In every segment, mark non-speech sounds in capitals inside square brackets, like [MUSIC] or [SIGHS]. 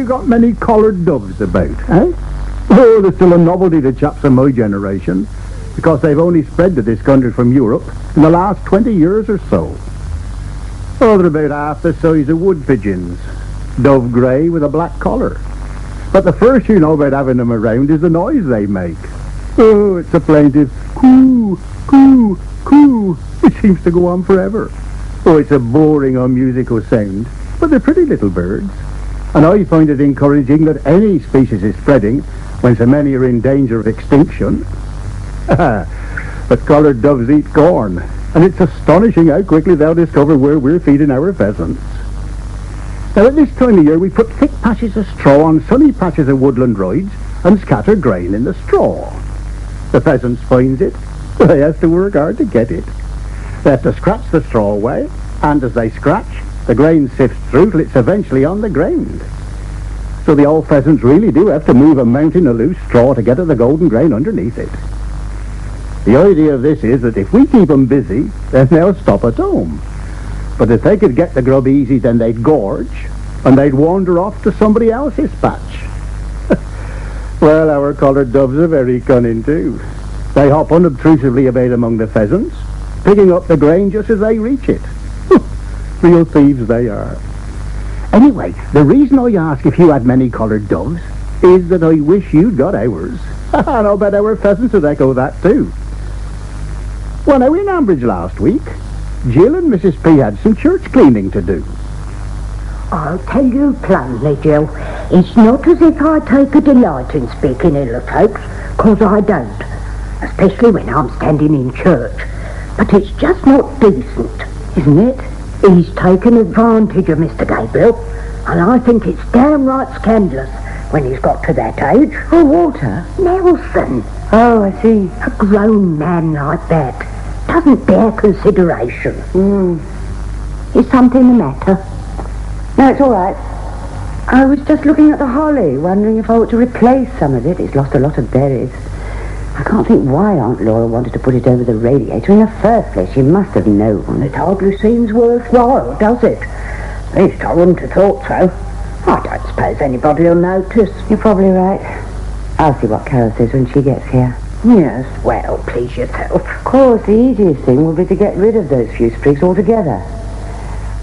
you got many collared doves about, eh? Oh, they're still a novelty to chaps of my generation, because they've only spread to this country from Europe in the last 20 years or so. Oh, they're about half the size of wood pigeons, dove grey with a black collar. But the first you know about having them around is the noise they make. Oh, it's a plaintive coo, coo, coo. It seems to go on forever. Oh, it's a boring, unmusical sound, but they're pretty little birds. And I find it encouraging that any species is spreading when so many are in danger of extinction. [LAUGHS] but collared doves eat corn, and it's astonishing how quickly they'll discover where we're feeding our pheasants. Now at this time of year we put thick patches of straw on sunny patches of woodland roads and scatter grain in the straw. The pheasants finds it, they have to work hard to get it. They have to scratch the straw away, and as they scratch, the grain sifts through till it's eventually on the ground. So the old pheasants really do have to move a mountain of loose straw to get at the golden grain underneath it. The idea of this is that if we keep them busy, then they'll stop at home. But if they could get the grub easy, then they'd gorge, and they'd wander off to somebody else's patch. [LAUGHS] well, our collared doves are very cunning too. They hop unobtrusively about among the pheasants, picking up the grain just as they reach it. Real thieves they are. Anyway, the reason I ask if you had many coloured doves is that I wish you'd got ours. [LAUGHS] and I'll bet our pheasants would echo that too. Well, we in Ambridge last week, Jill and Mrs. P had some church cleaning to do. I'll tell you plainly, Jill, it's not as if I take a delight in speaking ill of folks, 'cause I don't, especially when I'm standing in church. But it's just not decent, isn't it? He's taken advantage of Mr. Gabriel, and I think it's downright scandalous when he's got to that age. Oh, Walter? Nelson, Oh, I see. a grown man like that doesn't bear consideration. Hmm. Is something the matter? No, it's all right. I was just looking at the holly, wondering if I ought to replace some of it. It's lost a lot of berries. I can't think why Aunt Laura wanted to put it over the radiator in the first place. She must have known. It hardly seems worthwhile, does it? At least I wouldn't have thought so. I don't suppose anybody will notice. You're probably right. I'll see what Carol says when she gets here. Yes, well, please yourself. Of course, the easiest thing will be to get rid of those few sprigs altogether.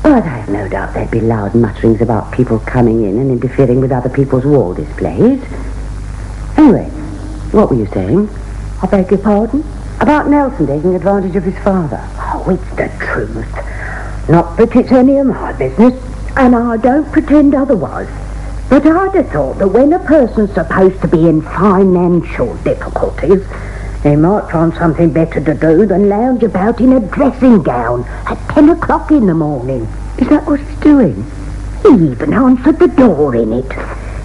But I have no doubt there'd be loud mutterings about people coming in and interfering with other people's wall displays. Anyway, what were you saying? I beg your pardon? About Nelson taking advantage of his father. Oh, it's the truth. Not that it's any of my business, and I don't pretend otherwise. But I'd have thought that when a person's supposed to be in financial difficulties, he might find something better to do than lounge about in a dressing gown at ten o'clock in the morning. Is that what he's doing? He even answered the door in it,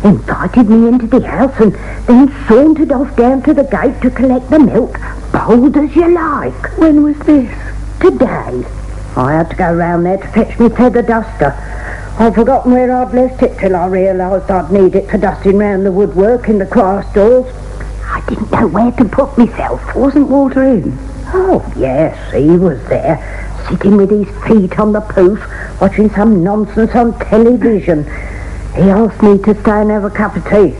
invited me into the house, and then sauntered off down to the gate to collect the milk, bold as you like. When was this? Today, I had to go round there to fetch me feather duster. I'd forgotten where I'd left it till I realised I'd need it for dusting round the woodwork in the choir stalls. I didn't know where to put myself. Wasn't Walter in? Oh, yes, he was there, sitting with his feet on the poof, watching some nonsense on television. He asked me to stay and have a cup of tea.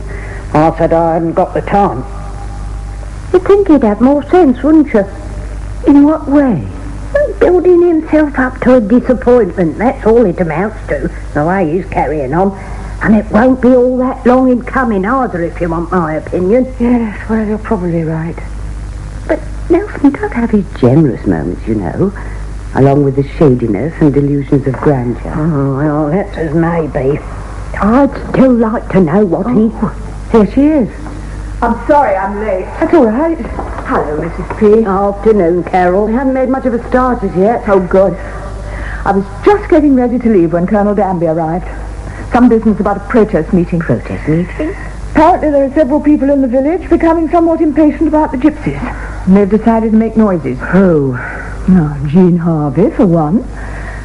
I said I hadn't got the time. You'd think he'd have more sense, wouldn't you? In what way? Building himself up to a disappointment, that's all it amounts to, the way he's carrying on. And it won't be all that long in coming either, if you want my opinion. Yes, well, you're probably right. But Nelson does have his generous moments, you know, along with the shadiness and delusions of grandeur. Oh, well, that's as may be. I'd still like to know what he... Oh. Here she is. I'm sorry I'm late. That's all right. Hello, Mrs. P. Afternoon, Carol. We haven't made much of a start as yet. Oh, good. I was just getting ready to leave when Colonel Danby arrived. Some business about a protest meeting. Protest meeting? Apparently there are several people in the village becoming somewhat impatient about the gypsies. And they've decided to make noises. Who? Now, Jean Harvey, for one.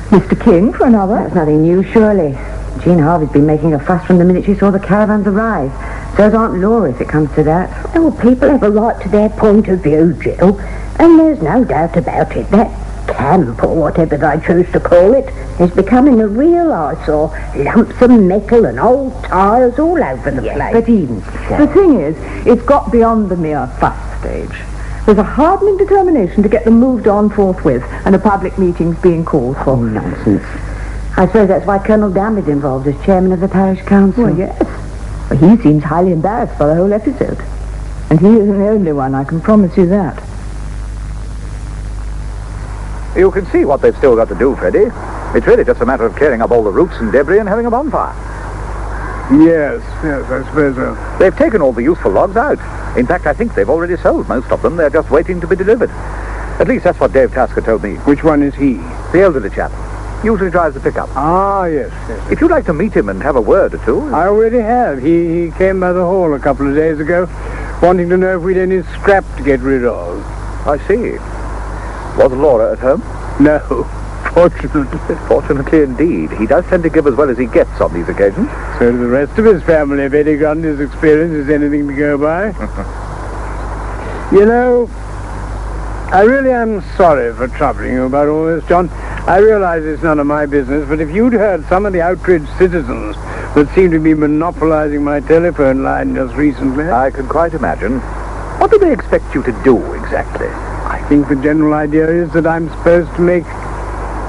Mr. King, for another. That's nothing new, surely. Jean Harvey's been making a fuss from the minute she saw the caravans arrive. So's Aunt Laura, if it comes to that. Well, people have a right to their point of view, Jill. And there's no doubt about it. That camp, or whatever they choose to call it, is becoming a real eyesore. Lumps of metal and old tyres all over the place. But even so. The thing is, it's got beyond the mere fuss stage. There's a hardening determination to get them moved on forthwith, and a public meeting's being called for. Nonsense. I suppose that's why Colonel Danby's involved as chairman of the parish council. Well, yes. Well, he seems highly embarrassed by the whole episode. And he isn't the only one, I can promise you that. You can see what they've still got to do, Freddie. It's really just a matter of clearing up all the roots and debris and having a bonfire. Yes, yes, I suppose so. They've taken all the useful logs out. In fact, I think they've already sold most of them. They're just waiting to be delivered. At least that's what Dave Tasker told me. Which one is he? The elderly chap. Usually drives the pickup. Ah, yes, yes. If you'd like to meet him and have a word or two. I already have. He, he came by the hall a couple of days ago, wanting to know if we'd any scrap to get rid of. I see. Was Laura at home? No, [LAUGHS] fortunately. Fortunately indeed. He does tend to give as well as he gets on these occasions. So do the rest of his family, if Eddie Grundy's experience is anything to go by. [LAUGHS] you know, I really am sorry for troubling you about all this, John. I realize it's none of my business, but if you'd heard some of the outraged citizens that seem to be monopolizing my telephone line just recently... I can quite imagine. What do they expect you to do, exactly? I think the general idea is that I'm supposed to make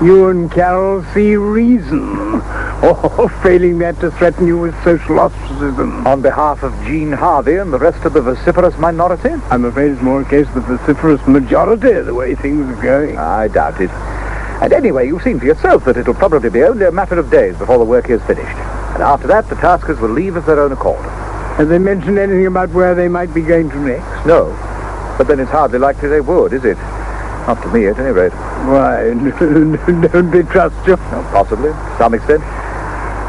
you and Carol see reason, [LAUGHS] or oh, failing that to threaten you with social ostracism. On behalf of Jean Harvey and the rest of the vociferous minority? I'm afraid it's more a case of the vociferous majority, the way things are going. I doubt it. And anyway, you've seen for yourself that it'll probably be only a matter of days before the work is finished. And after that, the taskers will leave of their own accord. Have they mentioned anything about where they might be going to next? No. But then it's hardly likely they would, is it? Not to me, at any rate. Why, [LAUGHS] don't they trust you? No, possibly, to some extent.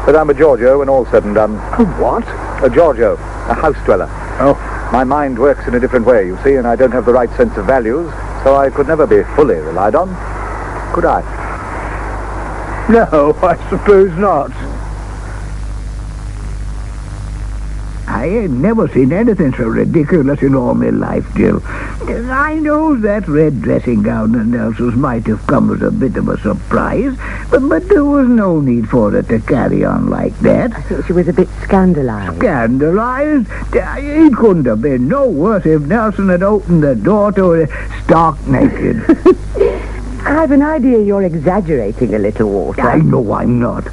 But I'm a gorgio when all's said and done. A what? A gorgio, a house dweller. Oh. My mind works in a different way, you see, and I don't have the right sense of values, so I could never be fully relied on. Could I? No, I suppose not. I ain't never seen anything so ridiculous in all my life, Jill. I know that red dressing gown of Nelson's might have come as a bit of a surprise, but, but there was no need for her to carry on like that. I think she was a bit scandalized. Scandalized? It couldn't have been no worse if Nelson had opened the door to her stark naked. [LAUGHS] I've an idea you're exaggerating a little, Walter. I know I'm not.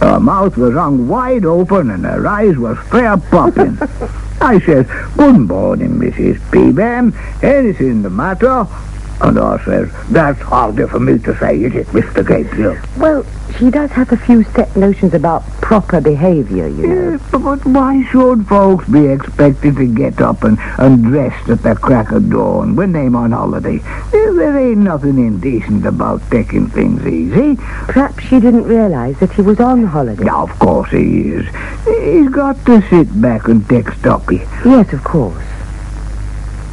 Her mouth was hung wide open and her eyes were fair popping. [LAUGHS] I says, Good morning, Mrs. Peabam. Anything the matter? And I says, That's harder for me to say, is it, Mr. Gabriel? Well, she does have a few set notions about proper behavior, you know. Yes, but, why should folks be expected to get up and, and dressed at the crack of dawn when they're on holiday? There, there ain't nothing indecent about taking things easy. Perhaps she didn't realize that he was on holiday. Now, of course he is. He's got to sit back and take stocky. Yes, of course.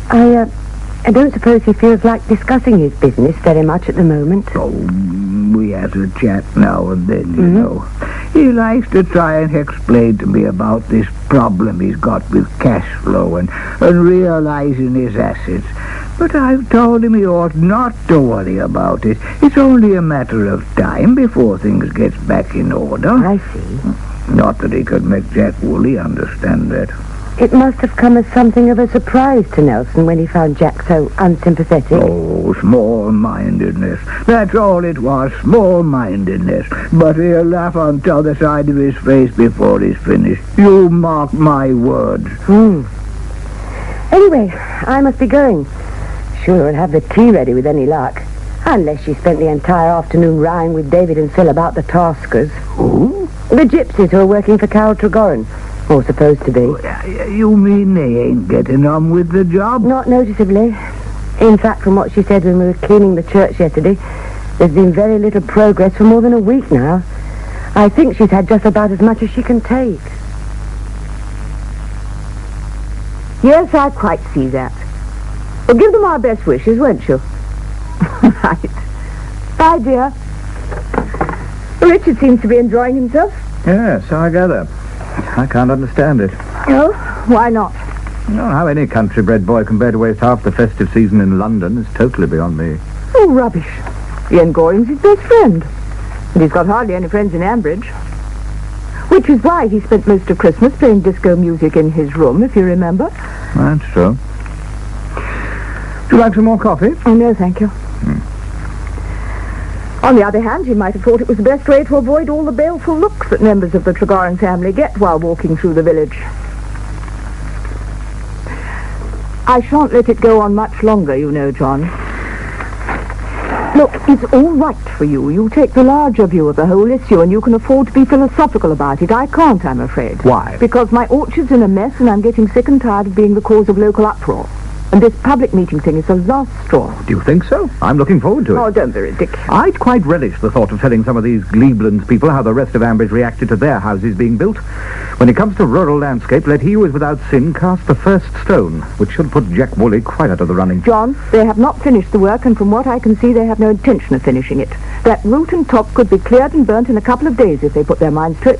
I, uh, I don't suppose he feels like discussing his business very much at the moment. Oh, we has a chat now and then, you Mhm. know. He likes to try and explain to me about this problem he's got with cash flow and, and realizing his assets. But I've told him he ought not to worry about it. It's only a matter of time before things gets back in order. I see. Not that he could make Jack Woolley understand that. It must have come as something of a surprise to Nelson when he found Jack so unsympathetic. Oh, small-mindedness. That's all it was, small-mindedness. But he'll laugh on the other side of his face before he's finished. You mark my words. Hmm. Anyway, I must be going. Sure will have the tea ready with any luck. Unless she spent the entire afternoon rying with David and Phil about the taskers. Who? The gypsies who are working for Carol Tregorran. Or supposed to be. Uh, You mean they ain't getting on with the job? Not noticeably. In fact, from what she said when we were cleaning the church yesterday, there's been very little progress for more than a week now. I think she's had just about as much as she can take. Yes, I quite see that. Well, give them our best wishes, won't you? [LAUGHS] right. Bye, dear. Richard seems to be enjoying himself. Yes, I gather. I can't understand it. Oh, why not? No, how any country-bred boy can bear to waste half the festive season in London is totally beyond me. Oh, rubbish. Ian Goring's his best friend. And he's got hardly any friends in Ambridge. Which is why he spent most of Christmas playing disco music in his room, if you remember. That's true. Would you like some more coffee? Oh, no, thank you. On the other hand, he might have thought it was the best way to avoid all the baleful looks that members of the Tregorran family get while walking through the village. I shan't let it go on much longer, you know, John. Look, it's all right for you. You take the larger view of the whole issue and you can afford to be philosophical about it. I can't, I'm afraid. Why? Because my orchard's in a mess and I'm getting sick and tired of being the cause of local uproar. And this public meeting thing is the last straw. Oh, do you think so? I'm looking forward to it. Oh, don't be ridiculous. I'd quite relish the thought of telling some of these Glebelands people how the rest of Ambridge reacted to their houses being built. When it comes to rural landscape, let he who is without sin cast the first stone, which should put Jack Woolley quite out of the running. John, they have not finished the work, and from what I can see, they have no intention of finishing it. That root and top could be cleared and burnt in a couple of days if they put their minds to it.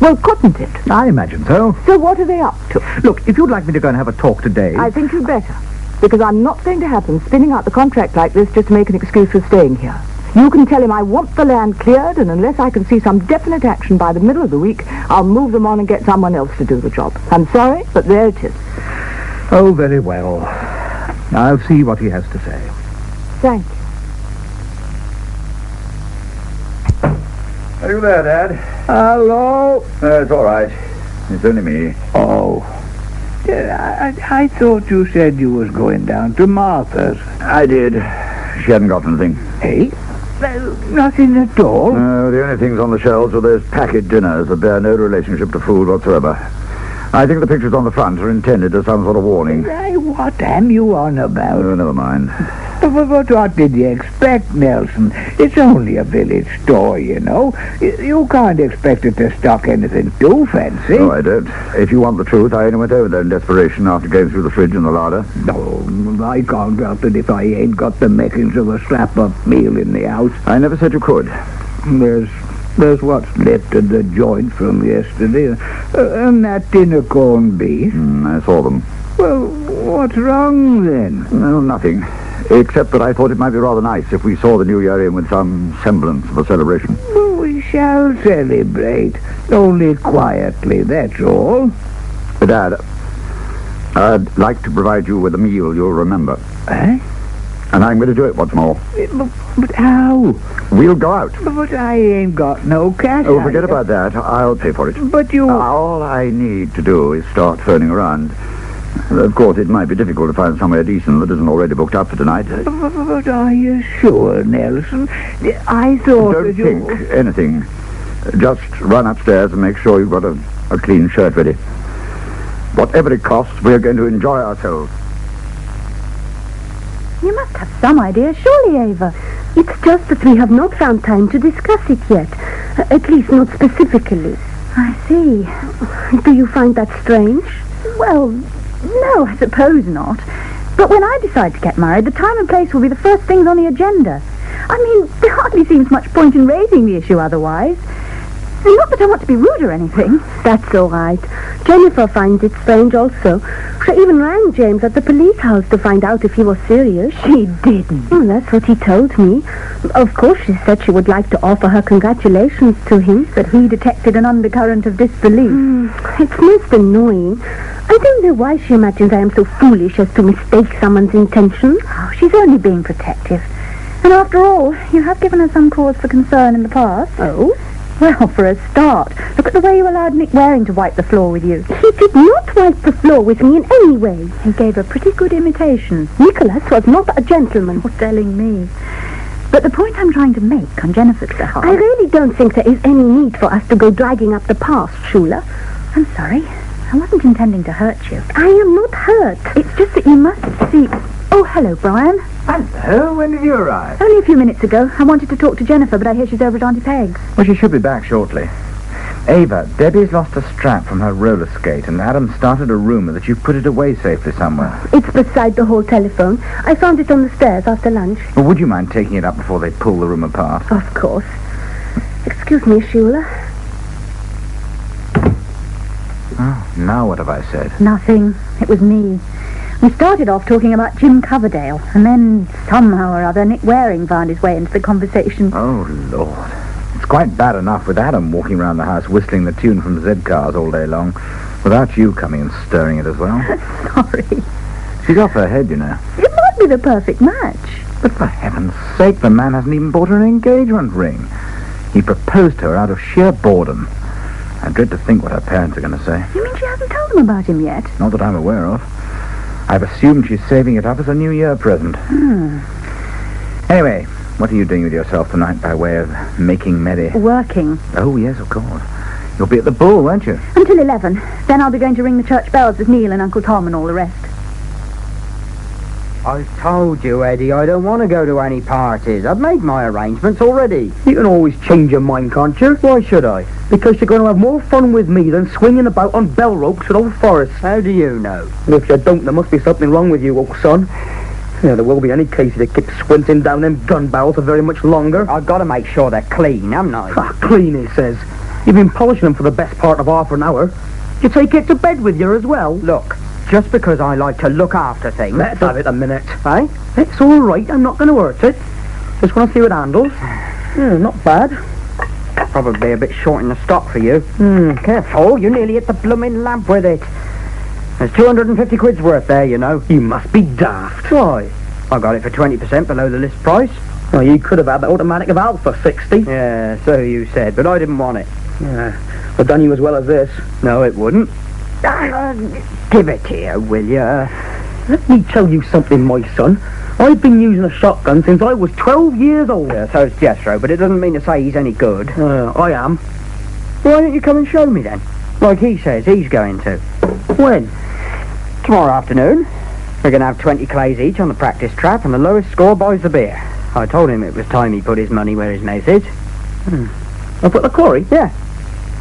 Well, couldn't it? I imagine so. So what are they up to? Look, if you'd like me to go and have a talk today... I think you'd better. Because I'm not going to have them spinning out the contract like this just to make an excuse for staying here. You can tell him I want the land cleared, and unless I can see some definite action by the middle of the week, I'll move them on and get someone else to do the job. I'm sorry, but there it is. Oh, very well. I'll see what he has to say. Thank you. Are you there, Dad? Hello? Uh, it's all right. It's only me. Oh. Yeah, I, I thought you said you was going down to Martha's. I did. She hadn't got anything. Eh? Well, nothing at all. No, the only things on the shelves are those packet dinners that bear no relationship to food whatsoever. I think the pictures on the front are intended as some sort of warning. Hey, what am you on about? Oh, never mind. But what did you expect, Nelson? It's only a village store, you know. You can't expect it to stock anything too fancy. No, I don't. If you want the truth, I only went over there in desperation after going through the fridge and the larder. No, I can't help it if I ain't got the makings of a slap-up meal in the house. I never said you could. There's there's what's left of the joint from yesterday, uh, and that dinner corned beef. Hmm, I saw them. Well, what's wrong then? No, nothing. Except that I thought it might be rather nice if we saw the new year in with some semblance of a celebration. Well, we shall celebrate, only quietly, that's all. But, Dad, I'd like to provide you with a meal you'll remember. Eh? And I'm going to do it once more. But, but how? We'll go out. But I ain't got no cash. Oh, forget about that. I'll pay for it. But you... Uh, all I need to do is start phoning around. Of course, it might be difficult to find somewhere decent that isn't already booked up for tonight. But, are you sure, Nelson? I thought Don't that you... think anything. Just run upstairs and make sure you've got a, a clean shirt ready. Whatever it costs, we're going to enjoy ourselves. You must have some idea, surely, Eva. It's just that we have not found time to discuss it yet. Uh, At least not specifically. I see. Do you find that strange? Well, no, I suppose not. But when I decide to get married, the time and place will be the first things on the agenda. I mean, there hardly seems much point in raising the issue otherwise. Not that I want to be rude or anything. That's all right. Jennifer finds it strange also. She even rang James at the police house to find out if he was serious. She didn't. Oh, that's what he told me. Of course, she said she would like to offer her congratulations to him. But he detected an undercurrent of disbelief. Hmm, It's most annoying. I don't know why she imagines I am so foolish as to mistake someone's intention. Oh, she's only being protective. And after all, you have given her some cause for concern in the past. Oh? Well, for a start, look at the way you allowed Nick Waring to wipe the floor with you. He did not wipe the floor with me in any way. He gave a pretty good imitation. Nicholas was not a gentleman. You're telling me. But the point I'm trying to make on Jennifer's behalf... I really don't think there is any need for us to go dragging up the past, Shula. I'm sorry. I wasn't intending to hurt you. I am not hurt. It's just that you must see... Oh, hello, Brian. Hello, when did you arrive? Only a few minutes ago. I wanted to talk to Jennifer, but I hear she's over at Auntie Peg's. Well, she should be back shortly. Eva, Debbie's lost a strap from her roller skate, and Adam started a rumor that you've put it away safely somewhere. It's beside the hall telephone. I found it on the stairs after lunch. Well, would you mind taking it up before they pull the room apart? Of course. Excuse me, Shula. Oh, now what have I said? Nothing. It was me. We started off talking about Jim Coverdale, and then somehow or other Nick Waring found his way into the conversation. Oh, Lord. It's quite bad enough with Adam walking around the house whistling the tune from Z-Cars all day long, without you coming and stirring it as well. [LAUGHS] Sorry. She's off her head, you know. It might be the perfect match. But for heaven's sake, the man hasn't even bought her an engagement ring. He proposed to her out of sheer boredom. I dread to think what her parents are going to say. You mean she hasn't told them about him yet? Not that I'm aware of. I've assumed she's saving it up as a New Year present. Hmm. Anyway, what are you doing with yourself tonight by way of making merry? Working. Oh, yes, of course. You'll be at the Bull, won't you? Until 11. Then I'll be going to ring the church bells with Neil and Uncle Tom and all the rest. I've told you, Eddie, I don't want to go to any parties. I've made my arrangements already. You can always change your mind, can't you? Why should I? Because you're going to have more fun with me than swinging about on bell ropes at Old Forest. How do you know? And if you don't, there must be something wrong with you, old son. Yeah, there will be any case that keep squinting down them gun barrels for very much longer. I've got to make sure they're clean, haven't I? Ah, clean, he says. You've been polishing them for the best part of half an hour. You take it to bed with you as well. Look, just because I like to look after things... Let's have it a minute. Eh? It's all right. I'm not going to hurt it. Just want to see what handles. Yeah, not bad. Probably a bit short in the stock for you. Hmm. Careful, you nearly hit the blooming lamp with it. There's 250 quid's worth there, you know. You must be daft. Why? I got it for 20% below the list price. Well, you could have had the automatic valve for 60. Yeah, so you said, but I didn't want it. Yeah. I've done you as well as this. No, it wouldn't. Ah, give it here, will you? Let me tell you something, my son. I've been using a shotgun since I was 12 years old. Yeah, so's Jethro, but it doesn't mean to say he's any good. Uh, I am. Why don't you come and show me then? Like he says he's going to. When? Tomorrow afternoon. We're going to have 20 clays each on the practice trap, and the lowest score buys the beer. I told him it was time he put his money where his mouth is. Up at the quarry? Yeah.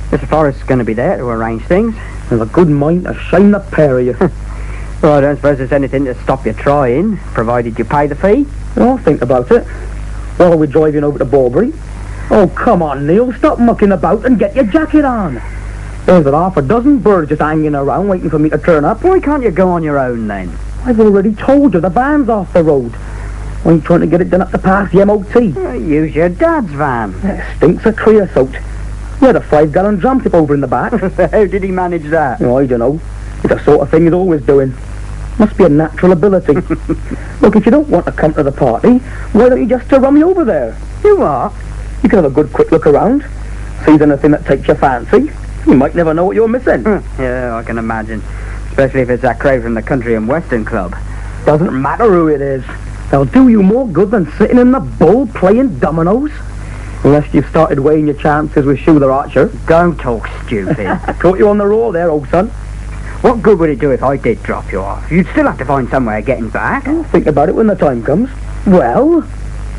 Mr. Forrest's going to be there to arrange things. There's a good mind to shame the pair of you. [LAUGHS] Well, I don't suppose there's anything to stop you trying, provided you pay the fee. I'll think about it. While we're driving over to Bawbury. Oh, come on, Neil. Stop mucking about and get your jacket on. There's an half a dozen birds just hanging around waiting for me to turn up. Why can't you go on your own then? I've already told you the van's off the road. I ain't trying to get it done up to pass the MOT. Uh, use your dad's van. It stinks of creosote. We had a five-gallon drum tip over in the back. [LAUGHS] How did he manage that? Oh, I don't know. It's the sort of thing he's always doing. Must be a natural ability. [LAUGHS] Look, if you don't want to come to the party, why don't you just run me over there? You are? You can have a good quick look around. See if there's anything that takes your fancy. You might never know what you're missing. Hmm, yeah, I can imagine. Especially if it's that crowd from the Country and Western Club. Doesn't matter who it is. They'll do you more good than sitting in the Bull playing dominoes. Unless you've started weighing your chances with Shula Archer. Don't talk stupid. [LAUGHS] I caught you on the raw there, old son. what good would it do if I did drop you off? You'd still have to find somewhere getting back. I'll think about it when the time comes. Well,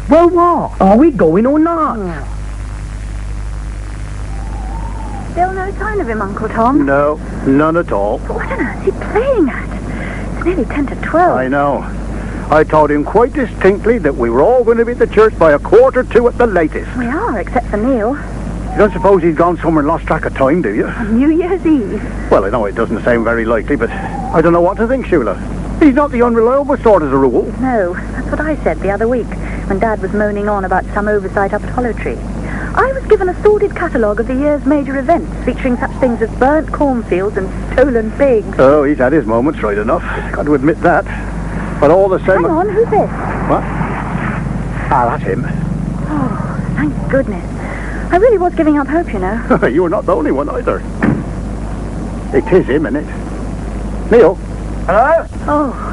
Well, what? are we going or not? Hmm. Still no sign of him, Uncle Tom. No, none at all. What on earth is he playing at? It's nearly ten to twelve. I know. I told him quite distinctly that we were all going to be at the church by a quarter to at the latest. We are, except for Neil. You don't suppose he's gone somewhere and lost track of time, do you? On [LAUGHS] New Year's Eve. Well, I know it doesn't sound very likely, but I don't know what to think, Shula. He's not the unreliable sort as a rule. No, that's what I said the other week when Dad was moaning on about some oversight up at Hollowtree. I was given a sordid catalogue of the year's major events, featuring such things as burnt cornfields and stolen pigs. Oh, he's had his moments, right enough. Got to admit that. But all the same... Hang on, who's this? What? Ah, that's him. Oh, thank goodness. I really was giving up hope, you know. [LAUGHS] You're not the only one either. It is him, isn't it? Neil, Hello? Oh,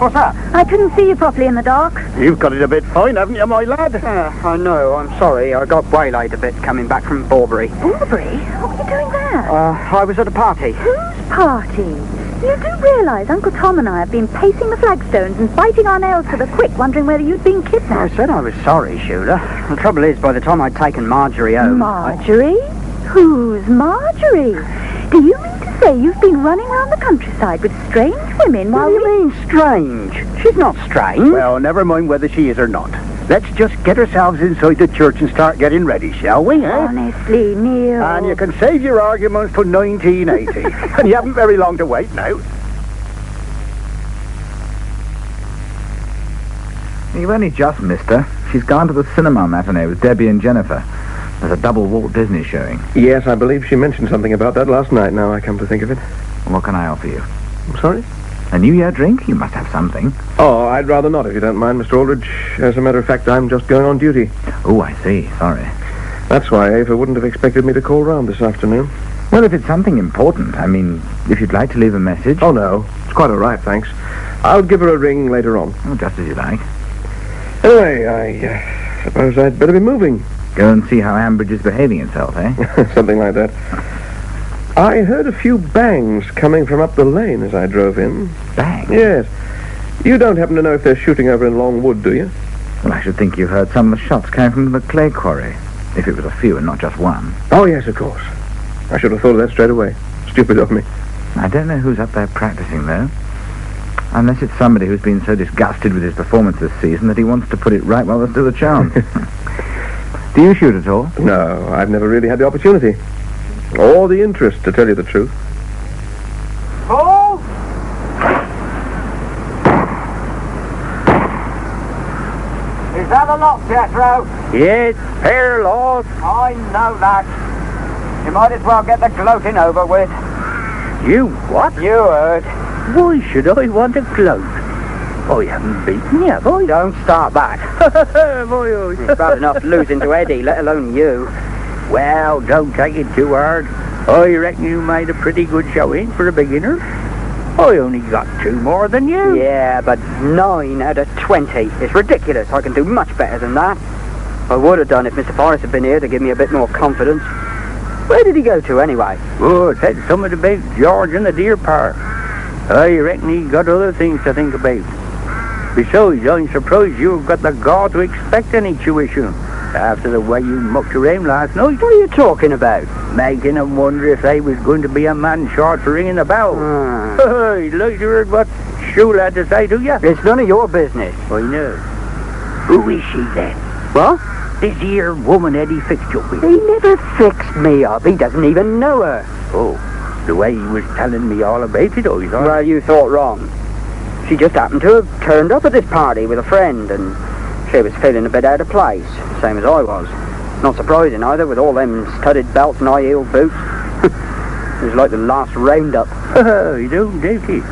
What's that? I couldn't see you properly in the dark. you've got it a bit fine, haven't you, my lad? Uh, I know, I'm sorry. I got waylaid a bit coming back from Bawbury. Bawbury? What were you doing there? Uh, I was at a party. Whose party? You do realise Uncle Tom and I have been pacing the flagstones and biting our nails to the quick, wondering whether you'd been kidnapped. I said I was sorry, Shula. The trouble is, by the time I'd taken Marjorie home... I- Marjorie? Who's Marjorie? Do you mean to say you've been running around the countryside with strange women What do you mean, strange? She's not strange. Well, never mind whether she is or not. Let's just get ourselves inside the church and start getting ready, shall we? Eh? Honestly, Neil. And you can save your arguments till 1980. [LAUGHS] and you haven't very long to wait now. You've only just missed her. She's gone to the cinema matinee with Debbie and Jennifer. There's a double Walt Disney showing. Yes, I believe she mentioned something about that last night, now I come to think of it. What can I offer you? I'm sorry? A New Year drink? You must have something. Oh, I'd rather not, if you don't mind, Mr. Aldridge. As a matter of fact, I'm just going on duty. Oh, I see. Sorry. That's why Eva wouldn't have expected me to call round this afternoon. Well, if it's something important, I mean, if you'd like to leave a message. Oh, no. It's quite all right, thanks. I'll give her a ring later on. Oh, just as you like. Anyway, I uh, suppose I'd better be moving. Go and see how Ambridge is behaving itself, eh? [LAUGHS] Something like that. I heard a few bangs coming from up the lane as I drove in. Bangs? Yes. You don't happen to know if they're shooting over in Longwood, do you? Well, I should think you heard some of the shots coming from the clay quarry. If it was a few and not just one. Oh, yes, of course. I should have thought of that straight away. Stupid of me. I don't know who's up there practicing, though. Unless it's somebody who's been so disgusted with his performance this season that he wants to put it right while there's still a chance. [LAUGHS] Do you shoot at all? No, I've never really had the opportunity. Or the interest, to tell you the truth. Oh! Is that a lot, Jethro? Yes, pair lost. I know that. You might as well get the gloating over with. You what? You heard. Why should I want a gloat? I haven't beaten you, have I? Don't start that. Boy, It's bad enough losing to Eddie, let alone you. Well, don't take it too hard. I reckon you made a pretty good showing for a beginner. I only got two more than you. Yeah, but nine out of twenty. It's ridiculous. I can do much better than that. I would have done if Mr. Forrest had been here to give me a bit more confidence. Where did he go to anyway? Oh, said something about George and the deer park. I reckon he got other things to think about. Besides, I'm surprised you've got the gall to expect any tuition after the way you mucked around last night. What are you talking about? Making them wonder if they was going to be a man short for ringing the bell. Ah. Hey, like you heard what Shula had to say to you? It's none of your business. I know. Who is she then? What? This here woman Eddie fixed you with. He never fixed me up. He doesn't even know her. Oh, the way he was telling me all about it, I thought. Well, you thought wrong. She just happened to have turned up at this party with a friend, and she was feeling a bit out of place, same as I was. Not surprising either, with all them studded belts and high-heel boots. [LAUGHS] it was like the last roundup. [LAUGHS] [LAUGHS] you don't doubt it.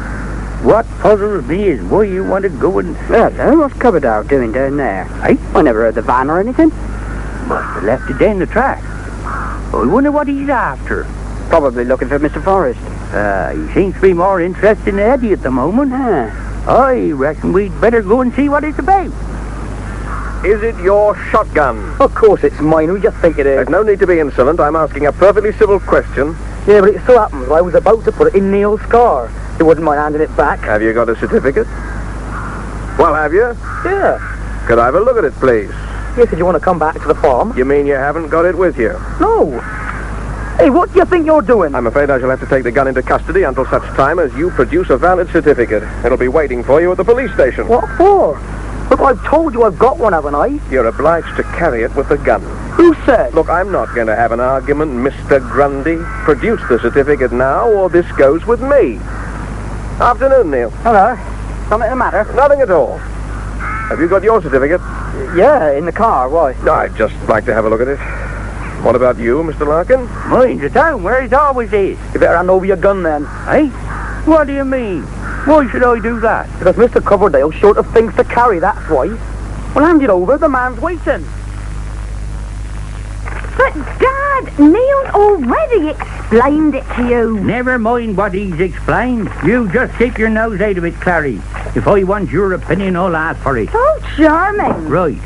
What puzzles me is why you want to go and... Hello, what's Coverdale doing down there? Hey? I never heard the van or anything. Must have left it down the track. I wonder what he's after. Probably looking for Mr. Forrest. Uh, he seems to be more interested in Eddie at the moment. Ah, I reckon we'd better go and see what it's about. Is it your shotgun? Of course it's mine. Who do you think it is? There's no need to be insolent. I'm asking a perfectly civil question. Yeah, but it so happens I was about to put it in Neil's car. He wouldn't mind handing it back. Have you got a certificate? Well, have you? Yeah. Could I have a look at it, please? Yes, did you want to come back to the farm? You mean you haven't got it with you? No. Hey, what do you think you're doing? I'm afraid I shall have to take the gun into custody until such time as you produce a valid certificate. It'll be waiting for you at the police station. What for? Look, I've told you I've got one, haven't I? You're obliged to carry it with the gun. Who said? Look, I'm not going to have an argument, Mr. Grundy. Produce the certificate now, or this goes with me. Afternoon, Neil. hello. Something the matter? Nothing at all. Have you got your certificate? Yeah, in the car. Why? I'd just like to have a look at it. What about you, Mr. Larkin? Mine's a town where it always is. You better hand over your gun then. Eh? What do you mean? Why should I do that? Because Mr. Coverdale's short of things to carry, that's why. Well, hand it over. The man's waiting. But, Dad, Neil already explained it to you. Never mind what he's explained. You just keep your nose out of it, Clarrie. If I want your opinion, I'll ask for it. So charming. Right.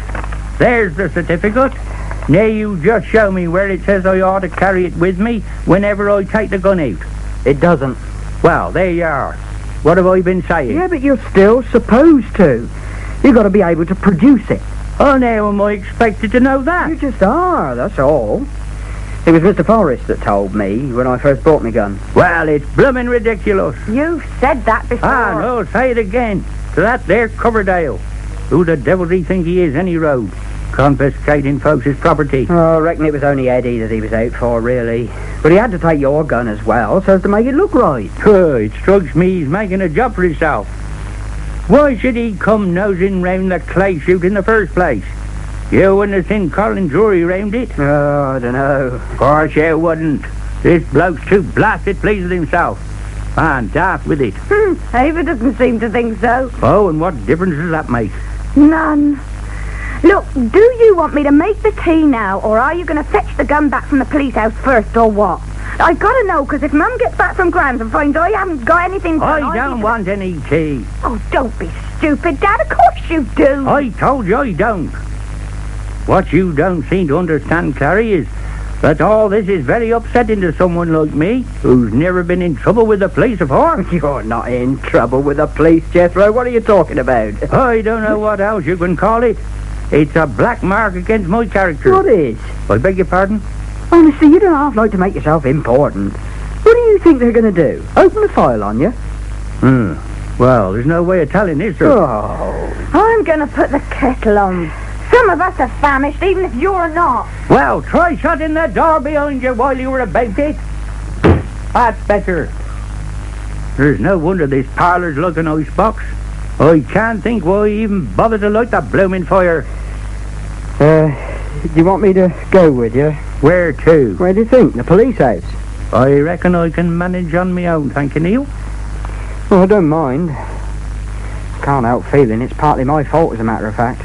There's the certificate. Now you just show me where it says I ought to carry it with me whenever I take the gun out. It doesn't. Well, there you are. What have I been saying? Yeah, but you're still supposed to. You've got to be able to produce it. Oh, now am I expected to know that? You just are, that's all. It was Mr. Forrest that told me when I first bought my gun. Well, it's bloomin' ridiculous. You've said that before. Ah, no, say it again. To that there Coverdale. Who the devil do you think he is, any road? Confiscating folks' property. Oh, I reckon it was only Eddie that he was out for, really. But he had to take your gun as well, so as to make it look right. Huh, it strikes me he's making a job for himself. Why should he come nosing round the clay shoot in the first place? You wouldn't have seen Colin Drury round it? Oh, I don't know. Of course you wouldn't. This bloke's too blasted pleased with himself. And daft with it. Hmm, Eva doesn't seem to think so. Oh, and what difference does that make? None. Look, do you want me to make the tea now, or are you going to fetch the gun back from the police house first, or what? I've got to know, because if Mum gets back from Grams and finds I haven't got anything done... I I'll don't be- want any tea. Oh, don't be stupid, Dad. Of course you do. I told you I don't. What you don't seem to understand, Clarrie, is that all this is very upsetting to someone like me, who's never been in trouble with the police before. [LAUGHS] You're not in trouble with the police, Jethro. What are you talking about? I don't know what else you can call it. It's a black mark against my character. What is? I beg your pardon? Honestly, you don't half like to make yourself important. What do you think they're going to do? Open the file on you? Hmm. Well, there's no way of telling, is there? Oh. I'm going to put the kettle on. Some of us are famished, even if you're not. Well, try shutting that door behind you while you were about it. That's better. There's no wonder this parlour's like an icebox. I can't think why he even bothered to light that blooming fire. Uh, do you want me to go with you? Where to? Where do you think? The police house? I reckon I can manage on my own, thank you, Neil. Well, I don't mind. Can't help feeling it's partly my fault, as a matter of fact.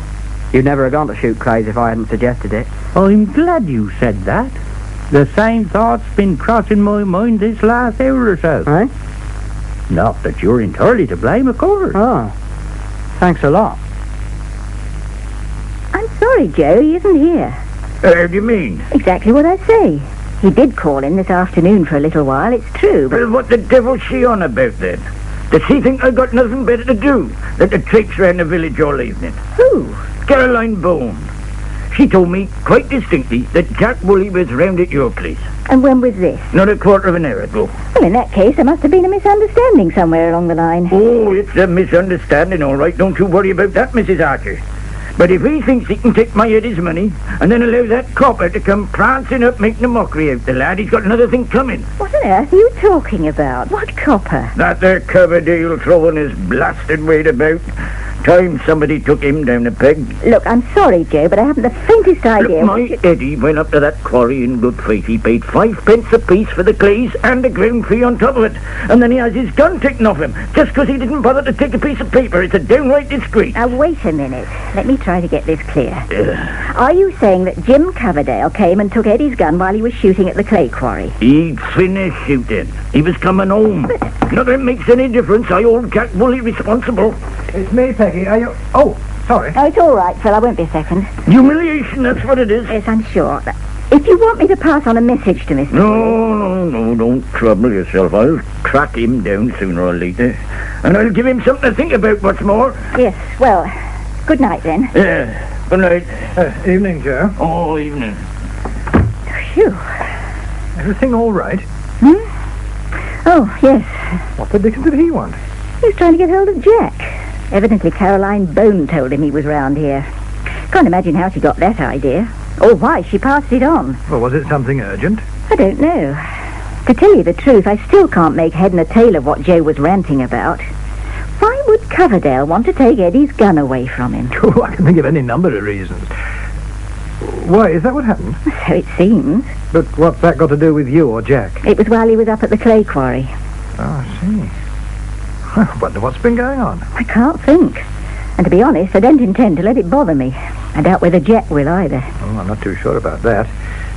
You'd never have gone to shoot Clays if I hadn't suggested it. I'm glad you said that. The same thought's been crossing my mind this last hour or so. Eh? Not that you're entirely to blame, of course. Oh. Thanks a lot. I'm sorry, Joe. He isn't here. Uh, How do you mean? Exactly what I say. He did call in this afternoon for a little while, it's true, but... Well, what the devil's she on about then? Does she think I've got nothing better to do than to traipse round the village all evening? Who? Caroline Bone. She told me quite distinctly that Jack Woolley was round at your place. And when was this? Not a quarter of an hour ago. Well, in that case, there must have been a misunderstanding somewhere along the line. Oh, it's a misunderstanding, all right. Don't you worry about that, Mrs. Archer. But if he thinks he can take my Eddie's money and then allow that copper to come prancing up making a mockery of the lad, he's got another thing coming. What on earth are you talking about? What copper? That there Coverdale throwing his blasted weight about. Time somebody took him down a peg. Look, I'm sorry, Joe, but I haven't the faintest idea. Look, my Eddie went up to that quarry in good faith. He paid five pence apiece for the clays and a ground fee on top of it. And then he has his gun taken off him just because he didn't bother to take a piece of paper. It's a downright disgrace. Now, wait a minute. Let me try to get this clear. Are you saying that Jim Coverdale came and took Eddie's gun while he was shooting at the clay quarry? He'd finished shooting. He was coming home. Not that it makes any difference. I hold Jack Woolley responsible. It's me, Peggy. Are you... Oh, sorry. Oh, it's all right, Phil. I won't be a second. Humiliation, that's what it is. Yes, I'm sure. If you want me to pass on a message to Mr. No, no, no, don't trouble yourself. I'll track him down sooner or later. And I'll give him something to think about, what's more. Yes, well, good night then. Yeah, good night. Uh, evening, Joe. Oh, evening. Phew. Everything all right? Hmm? Oh, yes. What the dickens did he want? He was trying to get hold of Jack. Evidently Caroline Bone told him he was round here. Can't imagine how she got that idea. Or why she passed it on. Well, was it something urgent? I don't know. To tell you the truth, I still can't make head nor tail of what Joe was ranting about. Why would Coverdale want to take Eddie's gun away from him? [LAUGHS] Oh, I can think of any number of reasons. Why, is that what happened? [LAUGHS] So it seems. But what's that got to do with you or Jack? It was while he was up at the clay quarry. Oh, I see. I [LAUGHS] wonder what's been going on. I can't think. And to be honest, I don't intend to let it bother me. I doubt whether Jack will either. Oh, I'm not too sure about that.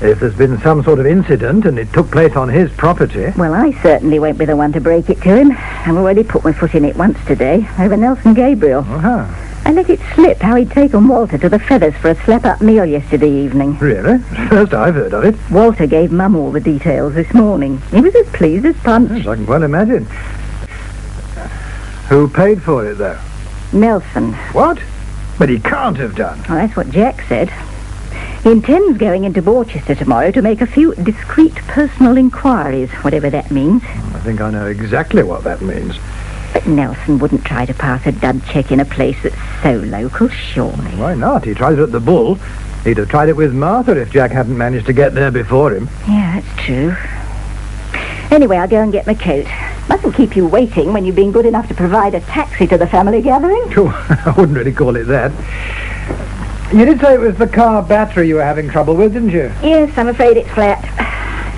If there's been some sort of incident and it took place on his property... Well, I certainly won't be the one to break it to him. I've already put my foot in it once today, over Nelson Gabriel. Uh-huh. I let it slip how he'd taken Walter to the Feathers for a slap-up meal yesterday evening. Really? [LAUGHS] First I've heard of it. Walter gave Mum all the details this morning. He was as pleased as punch. Yes, I can well imagine. Who paid for it, though? Nelson. What? But he can't have done. Well, that's what Jack said. He intends going into Borchester tomorrow to make a few discreet personal inquiries, whatever that means. I think I know exactly what that means. But Nelson wouldn't try to pass a dud check in a place that's so local, surely. Why not? He tried it at the Bull. He'd have tried it with Martha if Jack hadn't managed to get there before him. Yeah, that's true. Anyway, I'll go and get my coat. Mustn't keep you waiting when you've been good enough to provide a taxi to the family gathering. [LAUGHS] Oh, I wouldn't really call it that. You did say it was the car battery you were having trouble with, didn't you? Yes, I'm afraid it's flat.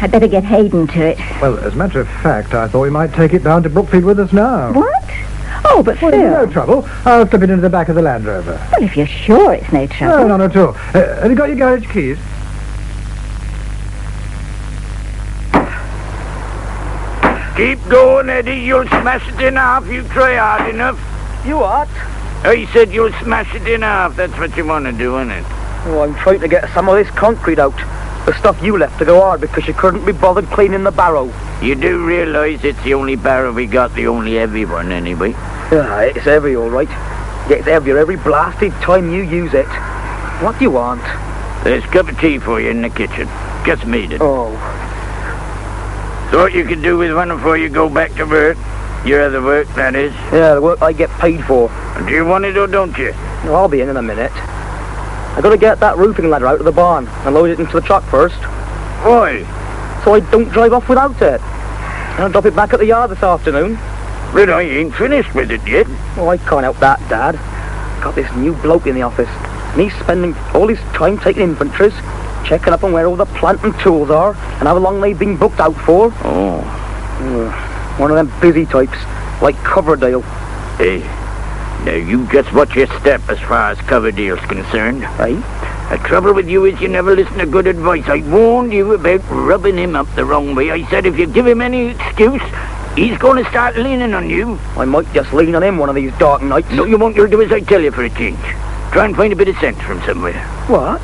I'd better get Hayden to it. Well, as a matter of fact, I thought we might take it down to Brookfield with us now. What? Oh, but Well, Phil. no trouble. I'll slip it into the back of the Land Rover. Well, if you're sure it's no trouble. No, none at all. Uh, have you got your garage keys? Keep going, Eddie. You'll smash it in half. You try hard enough. You what? I said you'll smash it in half. That's what you want to do, isn't it? Oh, I'm trying to get some of this concrete out. The stuff you left to go hard because you couldn't be bothered cleaning the barrow. You do realise it's the only barrel we got, the only heavy one, anyway. Yeah, it's heavy, all right. Gets heavier every blasted time you use it. What do you want? There's a cup of tea for you in the kitchen. Just made it. Oh, Thought you can do with one before you go back to work. Your other work, that is. yeah, the work I get paid for. Do you want it or don't you? Oh, I'll be in in a minute. I gotta get that roofing ladder out of the barn and load it into the truck first, Why? so I don't drive off without it. And I'll drop it back at the yard this afternoon. But I ain't finished with it yet. Oh, I can't help that, Dad. Got this new bloke in the office, and he's spending all his time taking inventories, checking up on where all the plant and tools are, and how long they've been booked out for. Oh. Ugh, one of them busy types, like Coverdale. Hey. Now you just watch your step as far as Coverdale's concerned. Hey? The trouble with you is you never listen to good advice. I warned you about rubbing him up the wrong way. I said if you give him any excuse, he's going to start leaning on you. I might just lean on him one of these dark nights. No, you won't. You'll do as I tell you for a change. Try and find a bit of sense from somewhere. What?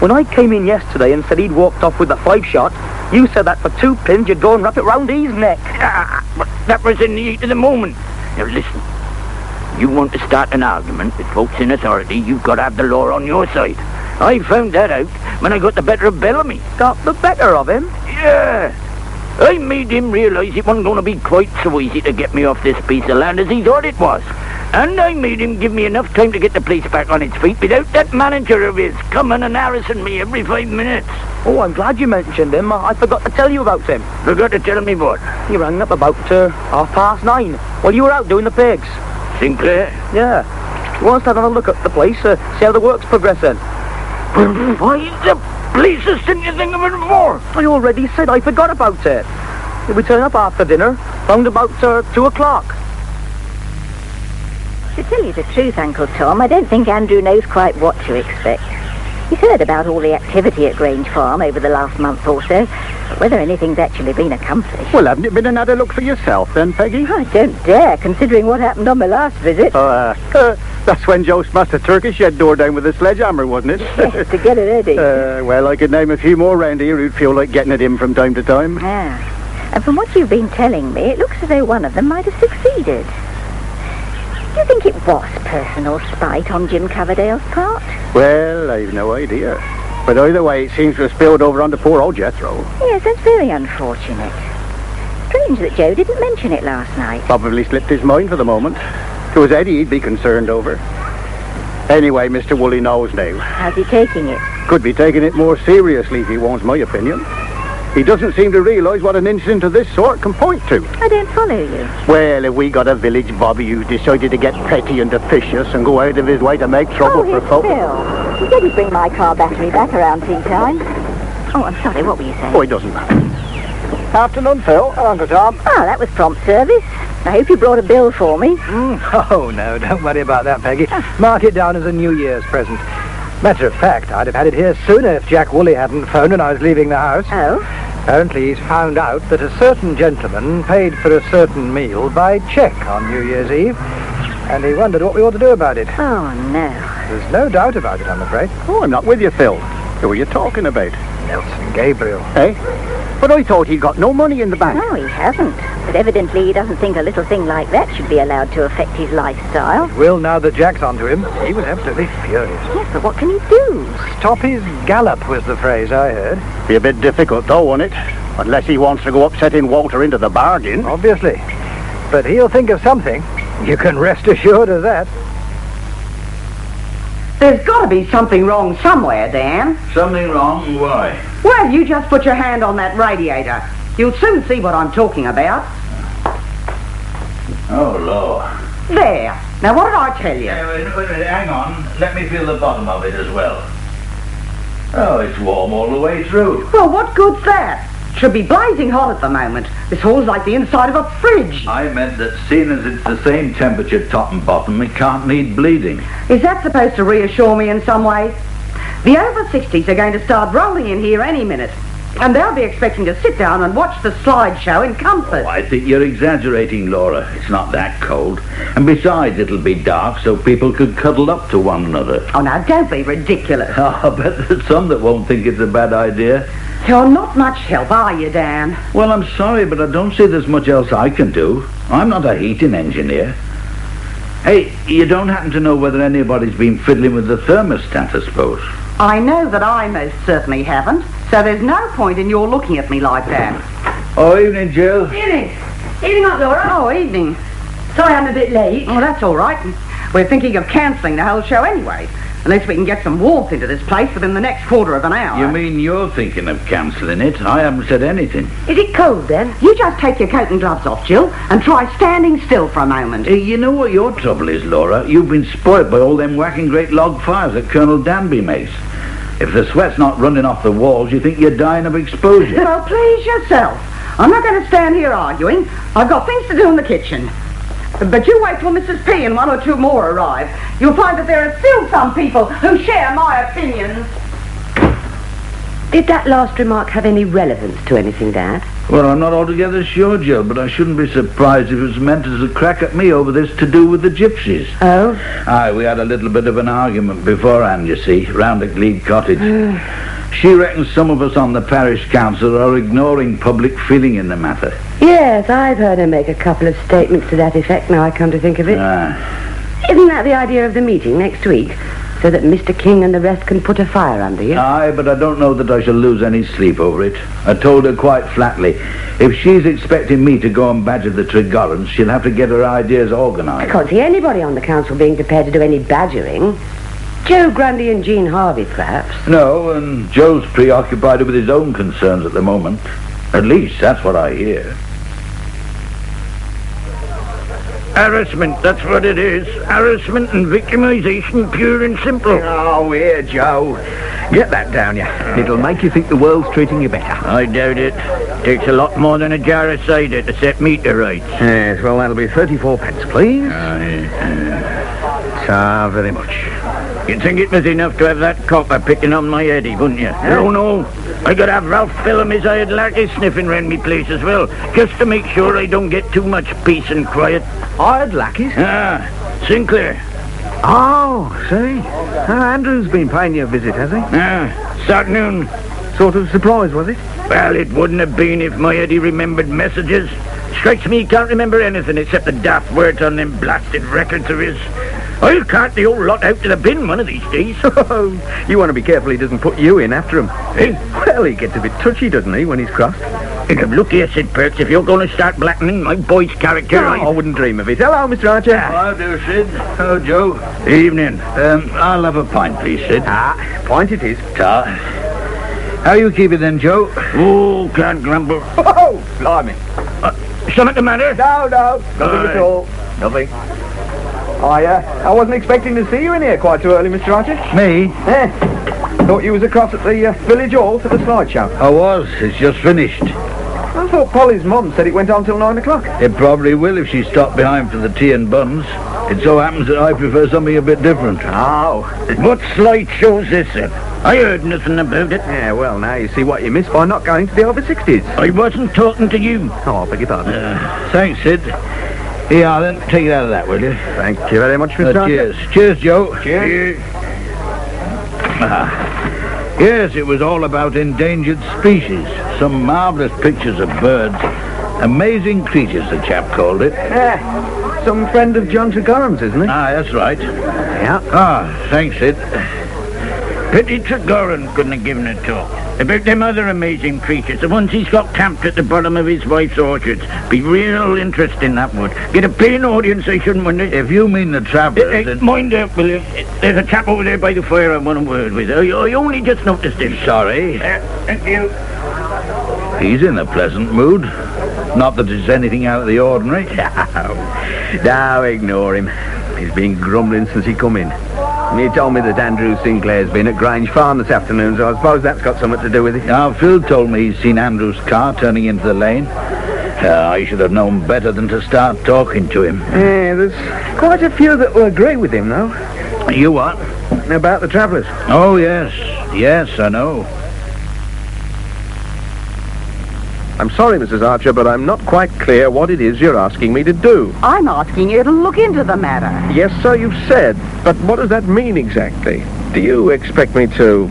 When I came in yesterday and said he'd walked off with the five shot, you said that for two pins you'd go and wrap it round his neck. Ah, but that was in the heat of the moment. Now listen. You want to start an argument with folks in authority, you've got to have the law on your side. I found that out when I got the better of Bellamy. Got the better of him? Yeah. I made him realise it wasn't going to be quite so easy to get me off this piece of land as he thought it was. And I made him give me enough time to get the place back on its feet without that manager of his coming and harassing me every five minutes. Oh, I'm glad you mentioned him. I I forgot to tell you about him. Forgot to tell me what? He rang up about uh, half past nine while you were out doing the pigs. Sinclair? Yeah. He wants to have another look at the place, uh, see how the work's progressing. Why the blazes didn't you think of it before? I already said I forgot about it. Be turning up after dinner, round about uh, two o'clock. To tell you the truth, Uncle Tom, I don't think Andrew knows quite what to expect. He's heard about all the activity at Grange Farm over the last month or so, but whether anything's actually been accomplished. Well, haven't you been another look for yourself then, Peggy? I don't dare, considering what happened on my last visit. Uh, uh, that's when Joe smashed the Turkish shed door down with a sledgehammer, wasn't it? Yes, to get it ready. uh, well, I could name a few more round here who'd feel like getting at him from time to time. Ah. And from what you've been telling me, it looks as though one of them might have succeeded. Do you think it was personal spite on Jim Coverdale's part? Well, I've no idea. But either way, it seems to have spilled over onto poor old Jethro. Yes, that's very unfortunate. Strange that Joe didn't mention it last night. Probably slipped his mind for the moment. If it was Eddie, he'd be concerned over. Anyway, Mr. Woolley knows now. How's he taking it? Could be taking it more seriously if he wants my opinion. He doesn't seem to realise what an incident of this sort can point to. I don't follow you. Well, if we got a village bobby who decided to get petty and officious and go out of his way to make trouble oh, for it's folk... Phil. He said he'd bring my car battery back around tea time. Oh, I'm sorry, what were you saying? Oh, it doesn't matter. Afternoon, Phil. Uncle Tom. Oh, that was prompt service. I hope you brought a bill for me. Mm, [LAUGHS] oh, no, don't worry about that, Peggy. Mark it down as a New Year's present. Matter of fact, I'd have had it here sooner if Jack Woolley hadn't phoned when I was leaving the house. Oh? Apparently he's found out that a certain gentleman paid for a certain meal by cheque on New Year's Eve, and he wondered what we ought to do about it. Oh, no. There's no doubt about it, I'm afraid. Oh, I'm not with you, Phil. Who are you talking about? Nelson Gabriel. Eh? But I thought he'd got no money in the bank. No, he hasn't. But evidently he doesn't think a little thing like that should be allowed to affect his lifestyle. Will, now that Jack's onto him, he was absolutely furious. Yes, but what can he do? Stop his gallop was the phrase I heard. Be a bit difficult, though, won't it? Unless he wants to go upsetting Walter into the bargain. Obviously. But he'll think of something. You can rest assured of that. There's got to be something wrong somewhere, Dan. Something wrong? Why? Well, you just put your hand on that radiator. You'll soon see what I'm talking about. Oh, Lord. There. Now, what did I tell you? Wait, wait, wait, hang on. Let me feel the bottom of it as well. Oh, it's warm all the way through. Well, what good's that? Should be blazing hot at the moment. This hall's like the inside of a fridge. I meant that seeing as it's the same temperature top and bottom, it can't need bleeding. Is that supposed to reassure me in some way? The over 60s are going to start rolling in here any minute. And they'll be expecting to sit down and watch the slideshow in comfort. Oh, I think you're exaggerating, Laura. It's not that cold. And besides, it'll be dark so people could cuddle up to one another. Oh, now, don't be ridiculous. [LAUGHS] Ah, I bet there's some that won't think it's a bad idea. You're not much help, are you, Dan? Well, I'm sorry, but I don't see there's much else I can do. I'm not a heating engineer. Hey, you don't happen to know whether anybody's been fiddling with the thermostat, I suppose? I know that I most certainly haven't, so there's no point in your looking at me like that. Oh, evening, Jill. Evening. Evening, Aunt Laura. Oh, evening. Sorry I'm a bit late. Oh, that's all right. We're thinking of cancelling the whole show anyway, unless we can get some warmth into this place within the next quarter of an hour. You mean you're thinking of cancelling it? I haven't said anything. Is it cold then? You just take your coat and gloves off, Jill, and try standing still for a moment. Hey, you know what your trouble is, Laura? You've been spoilt by all them whacking great log fires that Colonel Danby makes. If the sweat's not running off the walls, you think you're dying of exposure. Well, please yourself. I'm not going to stand here arguing. I've got things to do in the kitchen. But you wait till Mrs. P and one or two more arrive. You'll find that there are still some people who share my opinions. Did that last remark have any relevance to anything, Dad? Well, I'm not altogether sure, Jill, but I shouldn't be surprised if it was meant as a crack at me over this to do with the gypsies. Oh? Aye, we had a little bit of an argument beforehand, you see, round at Glebe Cottage. [SIGHS] she reckons some of us on the parish council are ignoring public feeling in the matter. Yes, I've heard her make a couple of statements to that effect now I come to think of it. Ah. Isn't that the idea of the meeting next week? So that Mr. King and the rest can put a fire under you? Aye, but I don't know that I shall lose any sleep over it. I told her quite flatly, if she's expecting me to go and badger the Tregorrans, she'll have to get her ideas organised. I can't see anybody on the council being prepared to do any badgering. Joe Grundy and Jean Harvey, perhaps. No, and Joe's preoccupied with his own concerns at the moment. At least that's what I hear. Harassment, that's what it is. Harassment and victimization, pure and simple. Oh, here, Joe. Get that down you. It'll make you think the world's treating you better. I doubt it. Takes a lot more than a jar of cider to set me to rights. Yes, well, that'll be 34 pence, please. Ah, very much. You'd think it was enough to have that copper picking on my heady, wouldn't you? No, no. I could have Ralph Bellamy's hired lackey sniffing round me place as well, just to make sure I don't get too much peace and quiet. Hired lackeys? Ah, Sinclair. Oh, see. Ah, Andrew's been paying you a visit, has he? Ah, this afternoon. Sort of surprise, was it? Well, it wouldn't have been if my Eddie remembered messages. Strikes me he can't remember anything except the daft words on them blasted records of his. I'll cart the whole lot out to the bin one of these days. [LAUGHS] you want to be careful he doesn't put you in after him. Eh? Well, he gets a bit touchy, doesn't he, when he's crossed? Look here, Sid Perks, if you're going to start blackening my boy's character, No, I wouldn't dream of it. Hello, Mr. Archer. Hello, do, Sid. Hello, Joe. Evening. Um, I'll have a pint, please, Sid. Ah, point it is. Ta. How you keeping then, Joe? Oh, can't grumble. [LAUGHS] Oh, blimey. Something the matter? No, no, nothing Aye. at all. Nothing. I, uh, I wasn't expecting to see you in here quite too early, Mr. Archer. Me? Eh, thought you was across at the uh, village hall for the slideshow. I was. It's just finished. I thought Polly's mum said it went on till nine o'clock. It probably will if she stopped behind for the tea and buns. It so happens that I prefer something a bit different. Oh. What slight show's this, then? I heard nothing about it. Yeah, well, now you see what you missed by not going to the over 60s. I wasn't talking to you. Oh, I beg your pardon. Uh, thanks, Sid. Here, then, take it out of that, will you? Thank you very much, Mr. Uh, cheers. Cheers, Joe. Cheers. Ah. Yes, it was all about endangered species. Some marvellous pictures of birds. Amazing creatures, the chap called it. Yeah, some friend of John Tregorran's, isn't he? Ah, that's right. Yeah. Ah, thanks, Sid. Pity Tregorran couldn't have given a talk. About them other amazing creatures, the ones he's got camped at the bottom of his wife's orchards. Be real interesting, in that would. Get a paying audience, I shouldn't wonder. If you mean the travellers, Eh, eh, then... mind out, will you? Eh, There's a chap over there by the fire I want a word with. I, I only just noticed him. Sorry. Uh, thank you. He's in a pleasant mood. Not that it's anything out of the ordinary. [LAUGHS] Now ignore him. He's been grumbling since he come in. And he told me that Andrew Sinclair's been at Grange Farm this afternoon, so I suppose that's got something to do with it. Now, Phil told me he's seen Andrew's car turning into the lane. Uh, I should have known better than to start talking to him. Yeah, there's quite a few that will agree with him, though. You what? About the travellers. Oh, yes. Yes, I know. I'm sorry, Mrs. Archer, but I'm not quite clear what it is you're asking me to do. I'm asking you to look into the matter. Yes, sir, you've said. But what does that mean exactly? Do you expect me to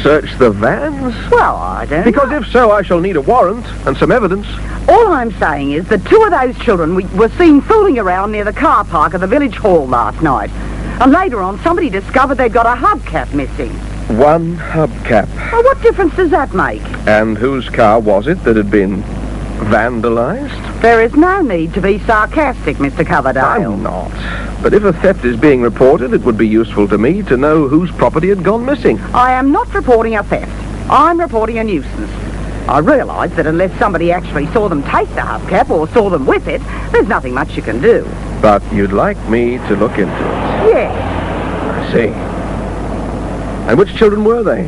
search the vans? Well, I don't Because if so, I shall need a warrant and some evidence. All I'm saying is that two of those children we were seen fooling around near the car park of the village hall last night. And later on, somebody discovered they'd got a hubcap missing. One hubcap. Well, what difference does that make? And whose car was it that had been vandalized? There is no need to be sarcastic, Mr. Coverdale. I'm not. But if a theft is being reported, it would be useful to me to know whose property had gone missing. I am not reporting a theft. I'm reporting a nuisance. I realise that unless somebody actually saw them take the hubcap or saw them with it, there's nothing much you can do. But you'd like me to look into it. Yes. I see. And which children were they?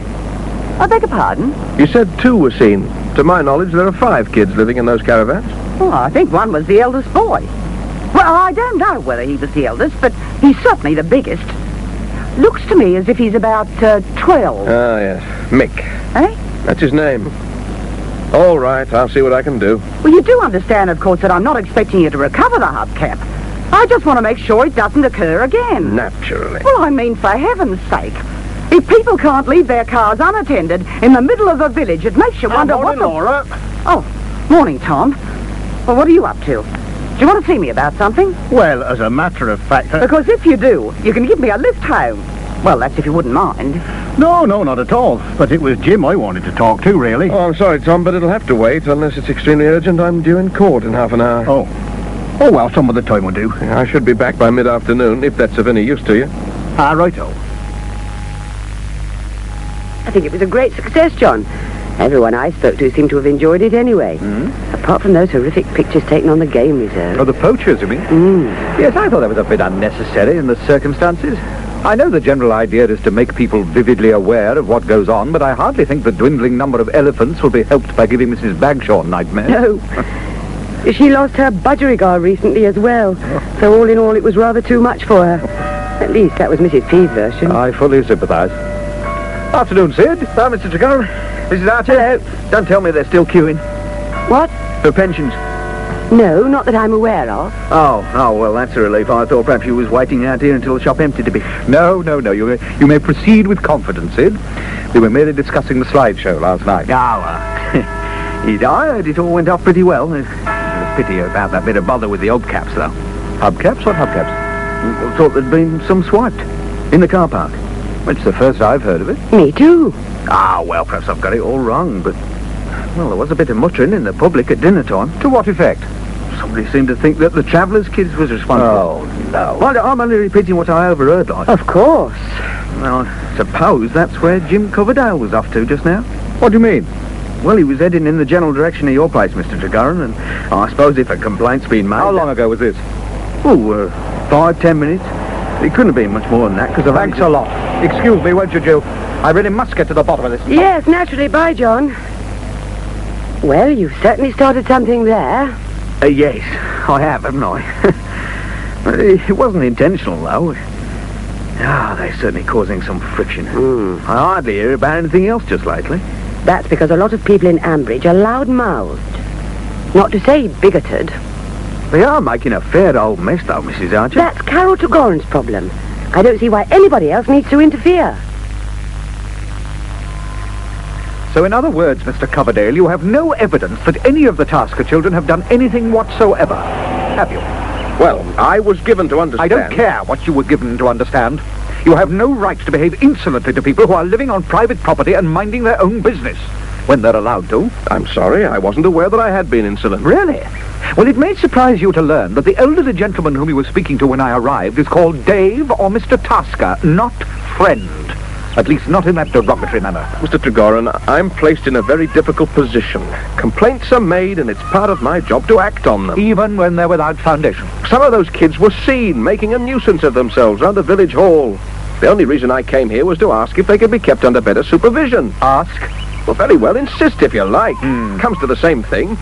I beg your pardon? You said two were seen. To my knowledge, there are five kids living in those caravans. Oh, I think one was the eldest boy. Well, I don't know whether he was the eldest, but he's certainly the biggest. Looks to me as if he's about uh, 12. Ah, yes. Mick. Eh? That's his name. All right, I'll see what I can do. Well, you do understand, of course, that I'm not expecting you to recover the hubcap. I just want to make sure it doesn't occur again. Naturally. Well, I mean, for heaven's sake. If people can't leave their cars unattended in the middle of a village, it makes you wonder morning, what the... Laura. Oh, morning, Tom. Well, what are you up to? Do you want to see me about something? Well, as a matter of fact... uh, Because if you do, you can give me a lift home. Well, that's if you wouldn't mind. No, no, not at all. But it was Jim I wanted to talk to, really. Oh, I'm sorry, Tom, but it'll have to wait unless it's extremely urgent. I'm due in court in half an hour. Oh. Oh, well, some other time will do. I should be back by mid-afternoon, if that's of any use to you. Ah, righto. I think it was a great success, John. Everyone I spoke to seemed to have enjoyed it anyway. Hmm? Apart from those horrific pictures taken on the game reserve. Oh, the poachers, you mean? Hmm. Yes, I thought that was a bit unnecessary in the circumstances. I know the general idea is to make people vividly aware of what goes on, but I hardly think the dwindling number of elephants will be helped by giving Mrs. Bagshaw nightmares. No. [LAUGHS] She lost her budgerigar recently as well. So all in all, it was rather too much for her. At least that was Mrs. P's version. I fully sympathise. Afternoon, Sid. Ah, Mr. Tregorran. Mrs. Archer. Hello. Don't tell me they're still queuing. What? For pensions. No, not that I'm aware of. Oh, oh, well, that's a relief. I thought perhaps you was waiting out here until the shop emptied a bit. No, no, no. You may, you may proceed with confidence, Sid. We were merely discussing the slideshow last night. Ah, well. [LAUGHS] He- I heard it all went off pretty well. It's a pity about that bit of bother with the hubcaps, though. Hubcaps? What hubcaps? I thought there'd been some swiped in the car park. It's the first I've heard of it. Me too. Ah, well, perhaps I've got it all wrong, but... Well, there was a bit of muttering in the public at dinner time. To what effect? Somebody seemed to think that the Travellers' kids was responsible. Oh, no. Well, I'm only repeating what I overheard, like. Of course. Well, I suppose that's where Jim Coverdale was off to just now. What do you mean? Well, he was heading in the general direction of your place, Mr. Tregorran, and I suppose if a complaint's been made... How long ago was this? Oh, uh, five, ten minutes. It couldn't have been much more than that, because I've Thanks only a lot. Excuse me, won't you, Jill? I really must get to the bottom of this. Yes, naturally. Bye, John. Well, you've certainly started something there. Uh, yes, I have, haven't I? [LAUGHS] It wasn't intentional, though. Ah, they're certainly causing some friction. Hmm. I hardly hear about anything else just lately. That's because a lot of people in Ambridge are loud-mouthed. Not to say bigoted. They are making a fair old mess, though, Mrs. Archer. That's Carol Tregorran's problem. I don't see why anybody else needs to interfere. So in other words, Mr. Coverdale, you have no evidence that any of the Tasker children have done anything whatsoever, have you? Well, I was given to understand... I don't care what you were given to understand. You have no right to behave insolently to people who are living on private property and minding their own business, when they're allowed to. I'm sorry, I wasn't aware that I had been insolent. Really? Well, it may surprise you to learn that the elderly gentleman whom you were speaking to when I arrived is called Dave or Mr. Tasker, not friend. At least not in that derogatory manner. Mr. Tregorran, I'm placed in a very difficult position. Complaints are made, and it's part of my job to act on them. Even when they're without foundation. Some of those kids were seen making a nuisance of themselves round the village hall. The only reason I came here was to ask if they could be kept under better supervision. Ask? Well, very well. Insist if you like. Hmm. Comes to the same thing.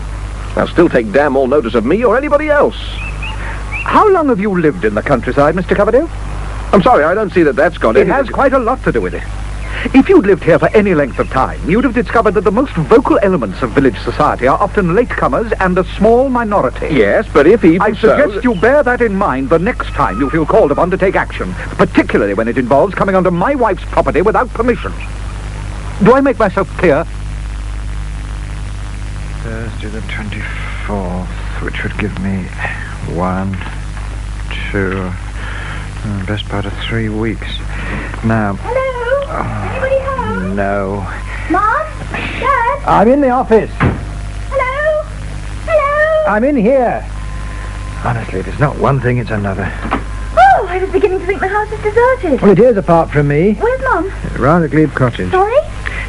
I'll still take damn all notice of me or anybody else. How long have you lived in the countryside, Mr. Coverdale? I'm sorry, I don't see that that's got It anything has quite a lot to do with it. If you'd lived here for any length of time, you'd have discovered that the most vocal elements of village society are often latecomers and a small minority. Yes, but if even I so- suggest you bear that in mind the next time you feel called upon to take action, particularly when it involves coming onto my wife's property without permission. Do I make myself clear? Thursday the 24th, which would give me one, two, uh, best part of three weeks. Now, Hello? Anybody home? no. Mom? Dad? I'm in the office. Hello? Hello? I'm in here. Honestly, if it's not one thing, it's another. Oh, I was beginning to think the house is deserted. Well, it is apart from me. Where's Mum? Round at Glebe Cottage. Sorry?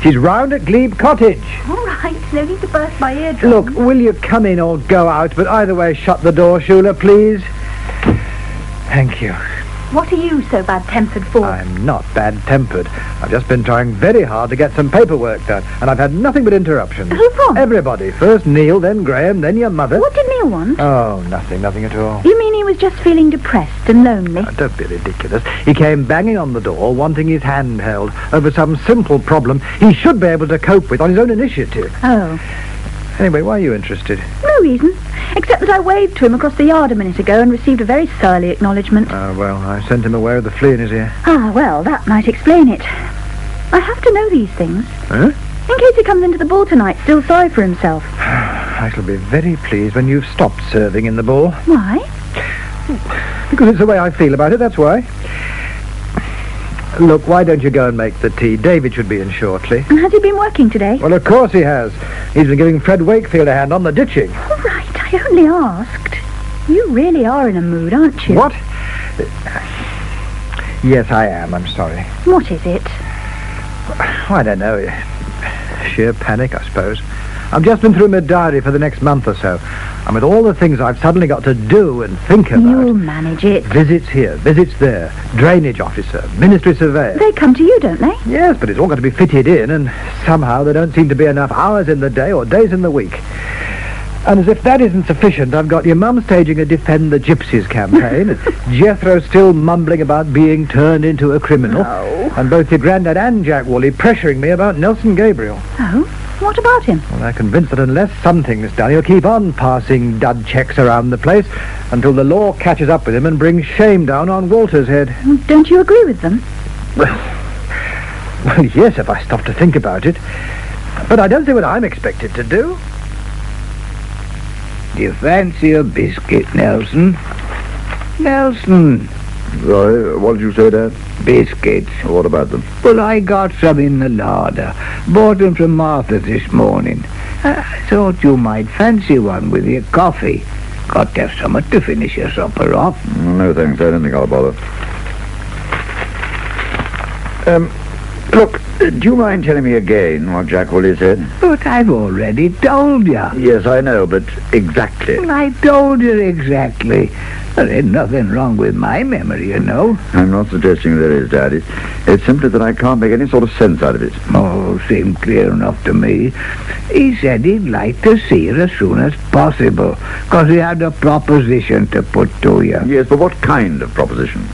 She's round at Glebe Cottage. All right, no need to burst my eardrum. Look, will you come in or go out? But either way, shut the door, Shula, please. Thank you. What are you so bad-tempered for? I'm not bad-tempered. I've just been trying very hard to get some paperwork done, and I've had nothing but interruptions. Who from? Everybody. First Neil, then Graham, then your mother. What did Neil want? Oh, nothing, nothing at all. You mean he was just feeling depressed and lonely? Oh, don't be ridiculous. He came banging on the door, wanting his hand held over some simple problem he should be able to cope with on his own initiative. Oh, Anyway, why are you interested? no reason. Except that I waved to him across the yard a minute ago and received a very surly acknowledgement. Oh, well, I sent him away with a flea in his ear. Ah, well, that might explain it. I have to know these things. Huh? In case he comes into the Bull tonight still sorry for himself. [SIGHS] I shall be very pleased when you've stopped serving in the Bull. Why? Because it's the way I feel about it, that's why. Look, why don't you go and make the tea? David should be in shortly. And has he been working today? Well, of course he has. He's been giving Fred Wakefield a hand on the ditching. All right, I only asked. You really are in a mood, aren't you? What? Yes, I am. I'm sorry. What is it? I don't know. Sheer panic, I suppose. I've just been through my diary for the next month or so. And with all the things I've suddenly got to do and think about. You'll manage it. Visits here, visits there, drainage officer, ministry surveyor. They come to you, don't they? Yes, but it's all got to be fitted in, and somehow there don't seem to be enough hours in the day or days in the week. And as if that isn't sufficient, I've got your mum staging a Defend the Gypsies campaign, [LAUGHS] and Jethro still mumbling about being turned into a criminal, and both your granddad and Jack Woolley pressuring me about Nelson Gabriel. Oh? What about him? Well, they're convinced that unless something something's done, he'll keep on passing dud checks around the place until the law catches up with him and brings shame down on Walter's head. Mm, don't you agree with them? Well, Well, yes, if I stop to think about it. But I don't see what I'm expected to do. Do you fancy a biscuit, Nelson? Nelson, Sorry, what did you say, Dad? biscuits. What about them? Well, I got some in the larder. Bought them from Martha this morning. I thought you might fancy one with your coffee. Got to have something to finish your supper off. No, thanks. I don't think I'll bother. Um, look, do you mind telling me again what Jack Woolley said? But I've already told you. Yes, I know, but exactly. I told you exactly. There ain't nothing wrong with my memory, you know. I'm not suggesting there is, Dad. It's, simply that I can't make any sort of sense out of it. Oh, seemed clear enough to me. He said he'd like to see her as soon as possible, 'cause he had a proposition to put to you. Yes, but what kind of proposition?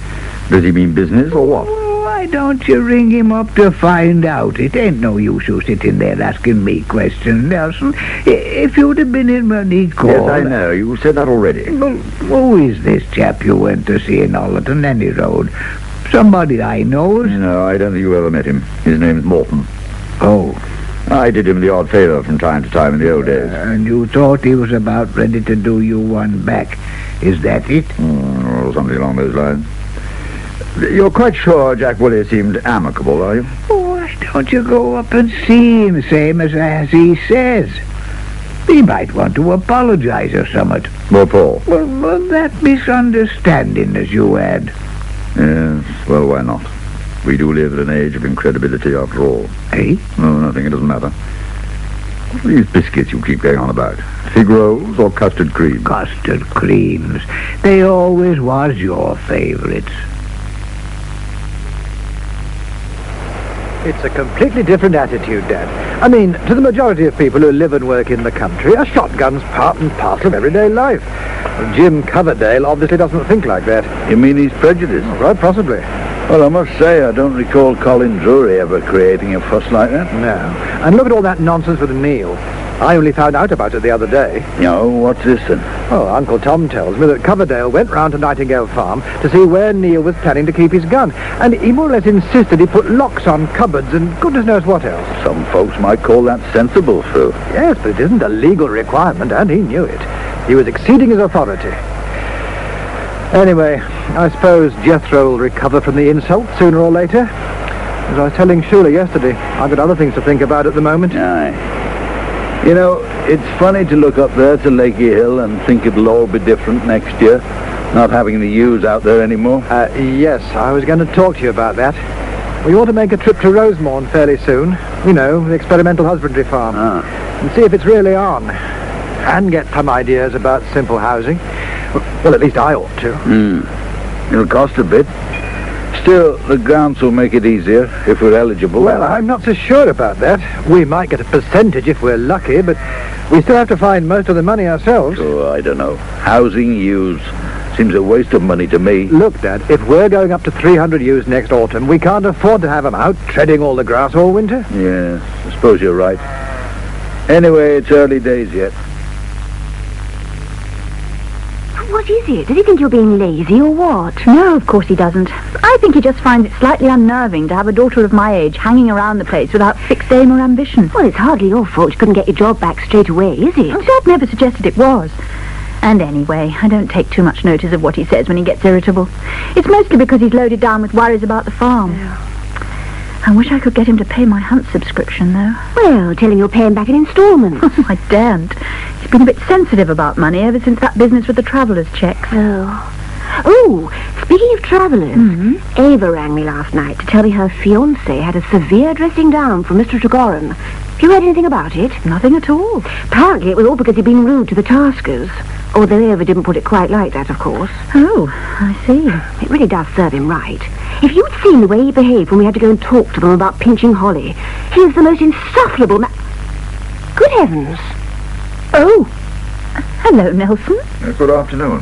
Does he mean business or what? Why don't you ring him up to find out? It ain't no use you sitting there asking me questions, Nelson. If you'd have been in when he called... Yes, I know. You said that already. Well, who is this chap you went to see in Allerton Any Road? Somebody I knows? No, I don't think you ever met him. His name's Morton. Oh. I did him the odd favour from time to time in the old days. And you thought he was about ready to do you one back. Is that it? Mm, or something along those lines. You're quite sure Jack Woolley seemed amicable, are you? Oh, why don't you go up and see him, same as, as he says? He might want to apologize or something. What for? Well, well, that misunderstanding as you had. Yes, well, why not? We do live in an age of incredibility after all. Eh? No, nothing. It doesn't matter. What are these biscuits you keep going on about? Fig rolls or custard cream? Custard creams. They always was your favourites. It's a completely different attitude, Dad. I mean, to the majority of people who live and work in the country, a shotgun's part and parcel of everyday life. Jim Coverdale obviously doesn't think like that. You mean he's prejudiced? Right, possibly. Well, I must say, I don't recall Colin Drury ever creating a fuss like that. No. And look at all that nonsense with Neil. I only found out about it the other day. No, what's this then? Oh, Uncle Tom tells me that Coverdale went round to Nightingale Farm to see where Neil was planning to keep his gun. And he more or less insisted he put locks on cupboards and goodness knows what else. Some folks might call that sensible, Phil. Yes, but it isn't a legal requirement, and he knew it. He was exceeding his authority. Anyway, I suppose Jethro will recover from the insult sooner or later. As I was telling Shula yesterday, I've got other things to think about at the moment. Aye. You know, it's funny to look up there to Lakey Hill and think it'll all be different next year, not having the ewes out there anymore. Uh, yes, I was going to talk to you about that. We ought to make a trip to Rosemaund fairly soon. You know, the experimental husbandry farm. Ah. And see if it's really on. And get some ideas about simple housing. Well, at least I ought to. Hmm. It'll cost a bit. Still, the grants will make it easier if we're eligible. Well, I'm not so sure about that. We might get a percentage if we're lucky, but we still have to find most of the money ourselves. Oh, I don't know. Housing use seems a waste of money to me. Look, Dad, if we're going up to 300 ewes next autumn, we can't afford to have them out treading all the grass all winter. Yes, I suppose you're right. Anyway, it's early days yet. What is it? Does he think you're being lazy or what? No, of course he doesn't. I think he just finds it slightly unnerving to have a daughter of my age hanging around the place without fixed aim or ambition. Well, it's hardly your fault you couldn't get your job back straight away, is it? Oh, Dad never suggested it was. And anyway, I don't take too much notice of what he says when he gets irritable. It's mostly because he's loaded down with worries about the farm. I wish I could get him to pay my hunt subscription, though. Well, tell him you'll pay him back in instalments. Oh, [LAUGHS] I daren't. He's been a bit sensitive about money ever since that business with the travellers' checks. Oh. Oh, speaking of travellers, Mm-hmm. Eva rang me last night to tell me her fiancé had a severe dressing down from Mr. Tregorran. Have you heard anything about it? Nothing at all. Apparently it was all because he'd been rude to the Taskers. Although Eva didn't put it quite like that, of course. Oh, I see. It really does serve him right. If you'd seen the way he behaved when we had to go and talk to them about pinching Holly, he is the most insufferable man... Good heavens. Oh. Hello, Nelson. Uh, good afternoon.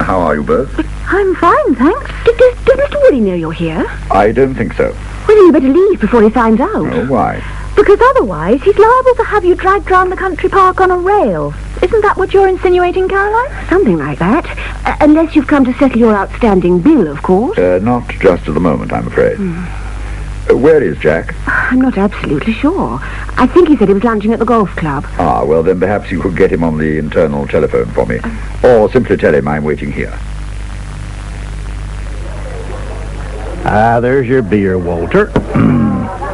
How are you both? I'm fine, thanks. Does, does, does Mr. Woolley know you're here? I don't think so. Well, then you better leave before he finds out. Oh, why? Because otherwise he's liable to have you dragged round the country park on a rail. Isn't that what you're insinuating, Caroline? Something like that. Uh, unless you've come to settle your outstanding bill, of course. Uh, not just at the moment, I'm afraid. Hmm. Uh, where is Jack? [SIGHS] I'm not absolutely sure. I think he said he was lunching at the golf club. Ah, well, then perhaps you could get him on the internal telephone for me. Or simply tell him I'm waiting here. Ah, there's your beer, Walter. [CLEARS THROAT]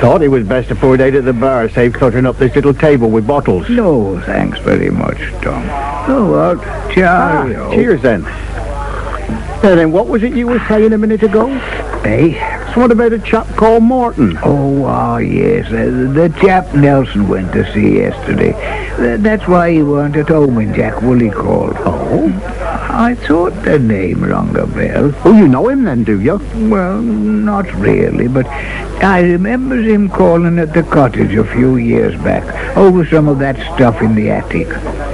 Thought it was best to we'd ate at the bar, save cluttering up this little table with bottles. No, thanks very much, Tom. Oh, well, cheerio. Ah, cheers, then. Now then, what was it you were saying a minute ago? Eh? What about a chap called Morton. Oh, ah, yes. Uh, the chap Nelson went to see yesterday. Uh, that's why he weren't at home when Jack Woolley called. Oh? I thought the name rang a bell. Oh, you know him then, do you? Well, not really, but I remember him calling at the cottage a few years back over some of that stuff in the attic.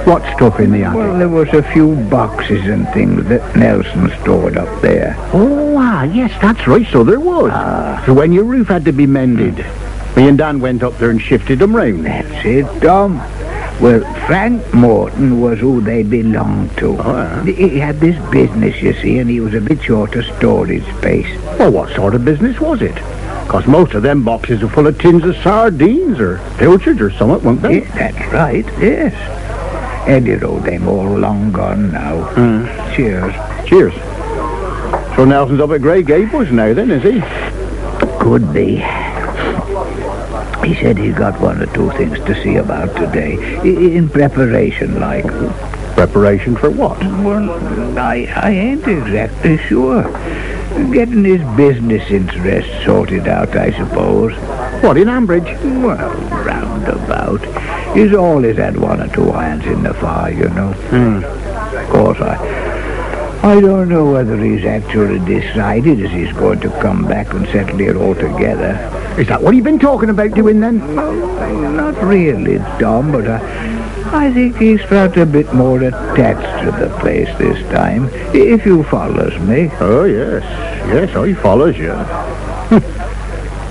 What stuff in the attic? Well, there was a few boxes and things that Nelson stored up there. Oh, ah, yes, that's right, so there was. Ah. So when your roof had to be mended, me and Dan went up there and shifted them round. That's it, Tom. Well, Frank Morton was who they belonged to. Oh, He had this business, you see, and he was a bit short of storage space. Well, what sort of business was it? 'Cause most of them boxes are full of tins of sardines or pilchards or something, weren't they? Yeah, that's right, yes. And you know, them all long gone now. Hmm. Cheers. Cheers. So Nelson's up at Grey Gables now then, is he? Could be. He said he got one or two things to see about today, in preparation, like. Preparation for what? Well, I, I ain't exactly sure. getting his business interests sorted out, I suppose. What, in Ambridge? Well, roundabout. He's always had one or two irons in the fire, you know. Hmm. Of course, I... I don't know whether he's actually decided as he's going to come back and settle here altogether. Is that what you've been talking about doing then? Not really, Tom, but I, I think he's felt a bit more attached to the place this time, if you follows me. Oh, yes. Yes, I follows you.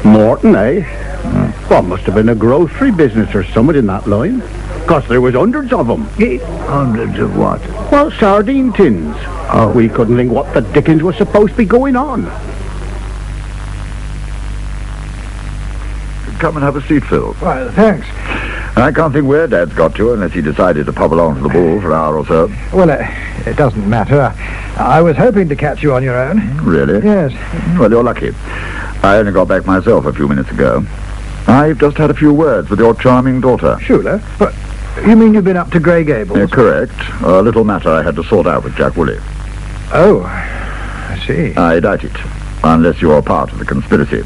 [LAUGHS] Morton, eh? Well, must have been a grocery business or something in that line. Because there was hundreds of them. Hundreds of what? Well, sardine tins. Oh. We couldn't think what the dickens was supposed to be going on. Come and have a seat, Phil. Well, thanks. I can't think where Dad's got to unless he decided to pop along to the Bull for an hour or so. Well, uh, it doesn't matter. I was hoping to catch you on your own. Really? Yes. Well, you're lucky. I only got back myself a few minutes ago. I've just had a few words with your charming daughter. Shula? But you mean you've been up to Grey Gables? Uh, correct. A little matter I had to sort out with Jack Woolley. Oh, I see. I doubt it, unless you're part of the conspiracy.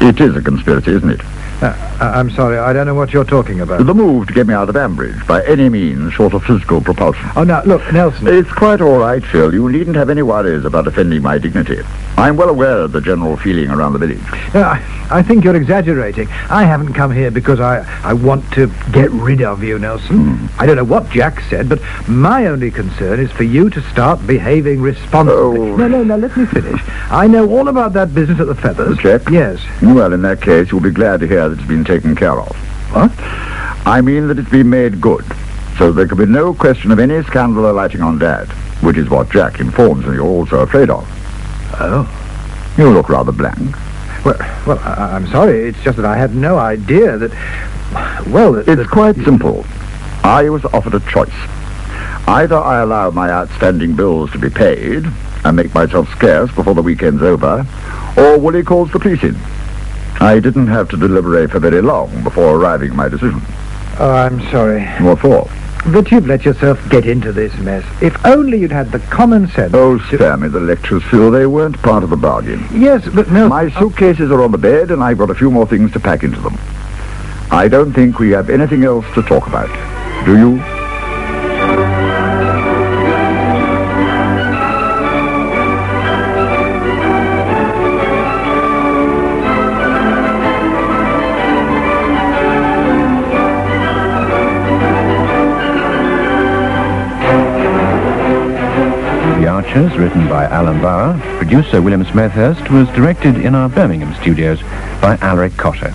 It is a conspiracy, isn't it? Uh, I'm sorry, I don't know what you're talking about. The move to get me out of Ambridge, by any means short of physical propulsion. Oh, now, look, Nelson. It's quite all right, Phil. You needn't have any worries about offending my dignity. I'm well aware of the general feeling around the village. No, I, I think you're exaggerating. I haven't come here because I, I want to get rid of you, Nelson. I don't know what Jack said, but my only concern is for you to start behaving responsibly. Oh. No, no, no, let me finish. I know all about that business at the Feathers. Check? Yes. Well, in that case, you'll be glad to hear that it's been taken care of. What? I mean that it's been made good. So there can be no question of any scandal alighting on Dad, which is what Jack informs me you're also afraid of. Oh. You look rather blank. Well, well, I, I'm sorry. It's just that I had no idea that... Well, that, It's quite simple. I was offered a choice. Either I allow my outstanding bills to be paid and make myself scarce before the weekend's over, or Willie calls the police in. I didn't have to deliberate for very long before arriving at my decision. Oh, I'm sorry. What for? That you've let yourself get into this mess. If only you'd had the common sense... Oh, spare me the lectures, Phil. They weren't part of the bargain. Yes, but no... My suitcases are on the bed, and I've got a few more things to pack into them. I don't think we have anything else to talk about. Do you? Archers, written by Alan Bauer, producer William Smethurst, was directed in our Birmingham studios by Alaric Cotter.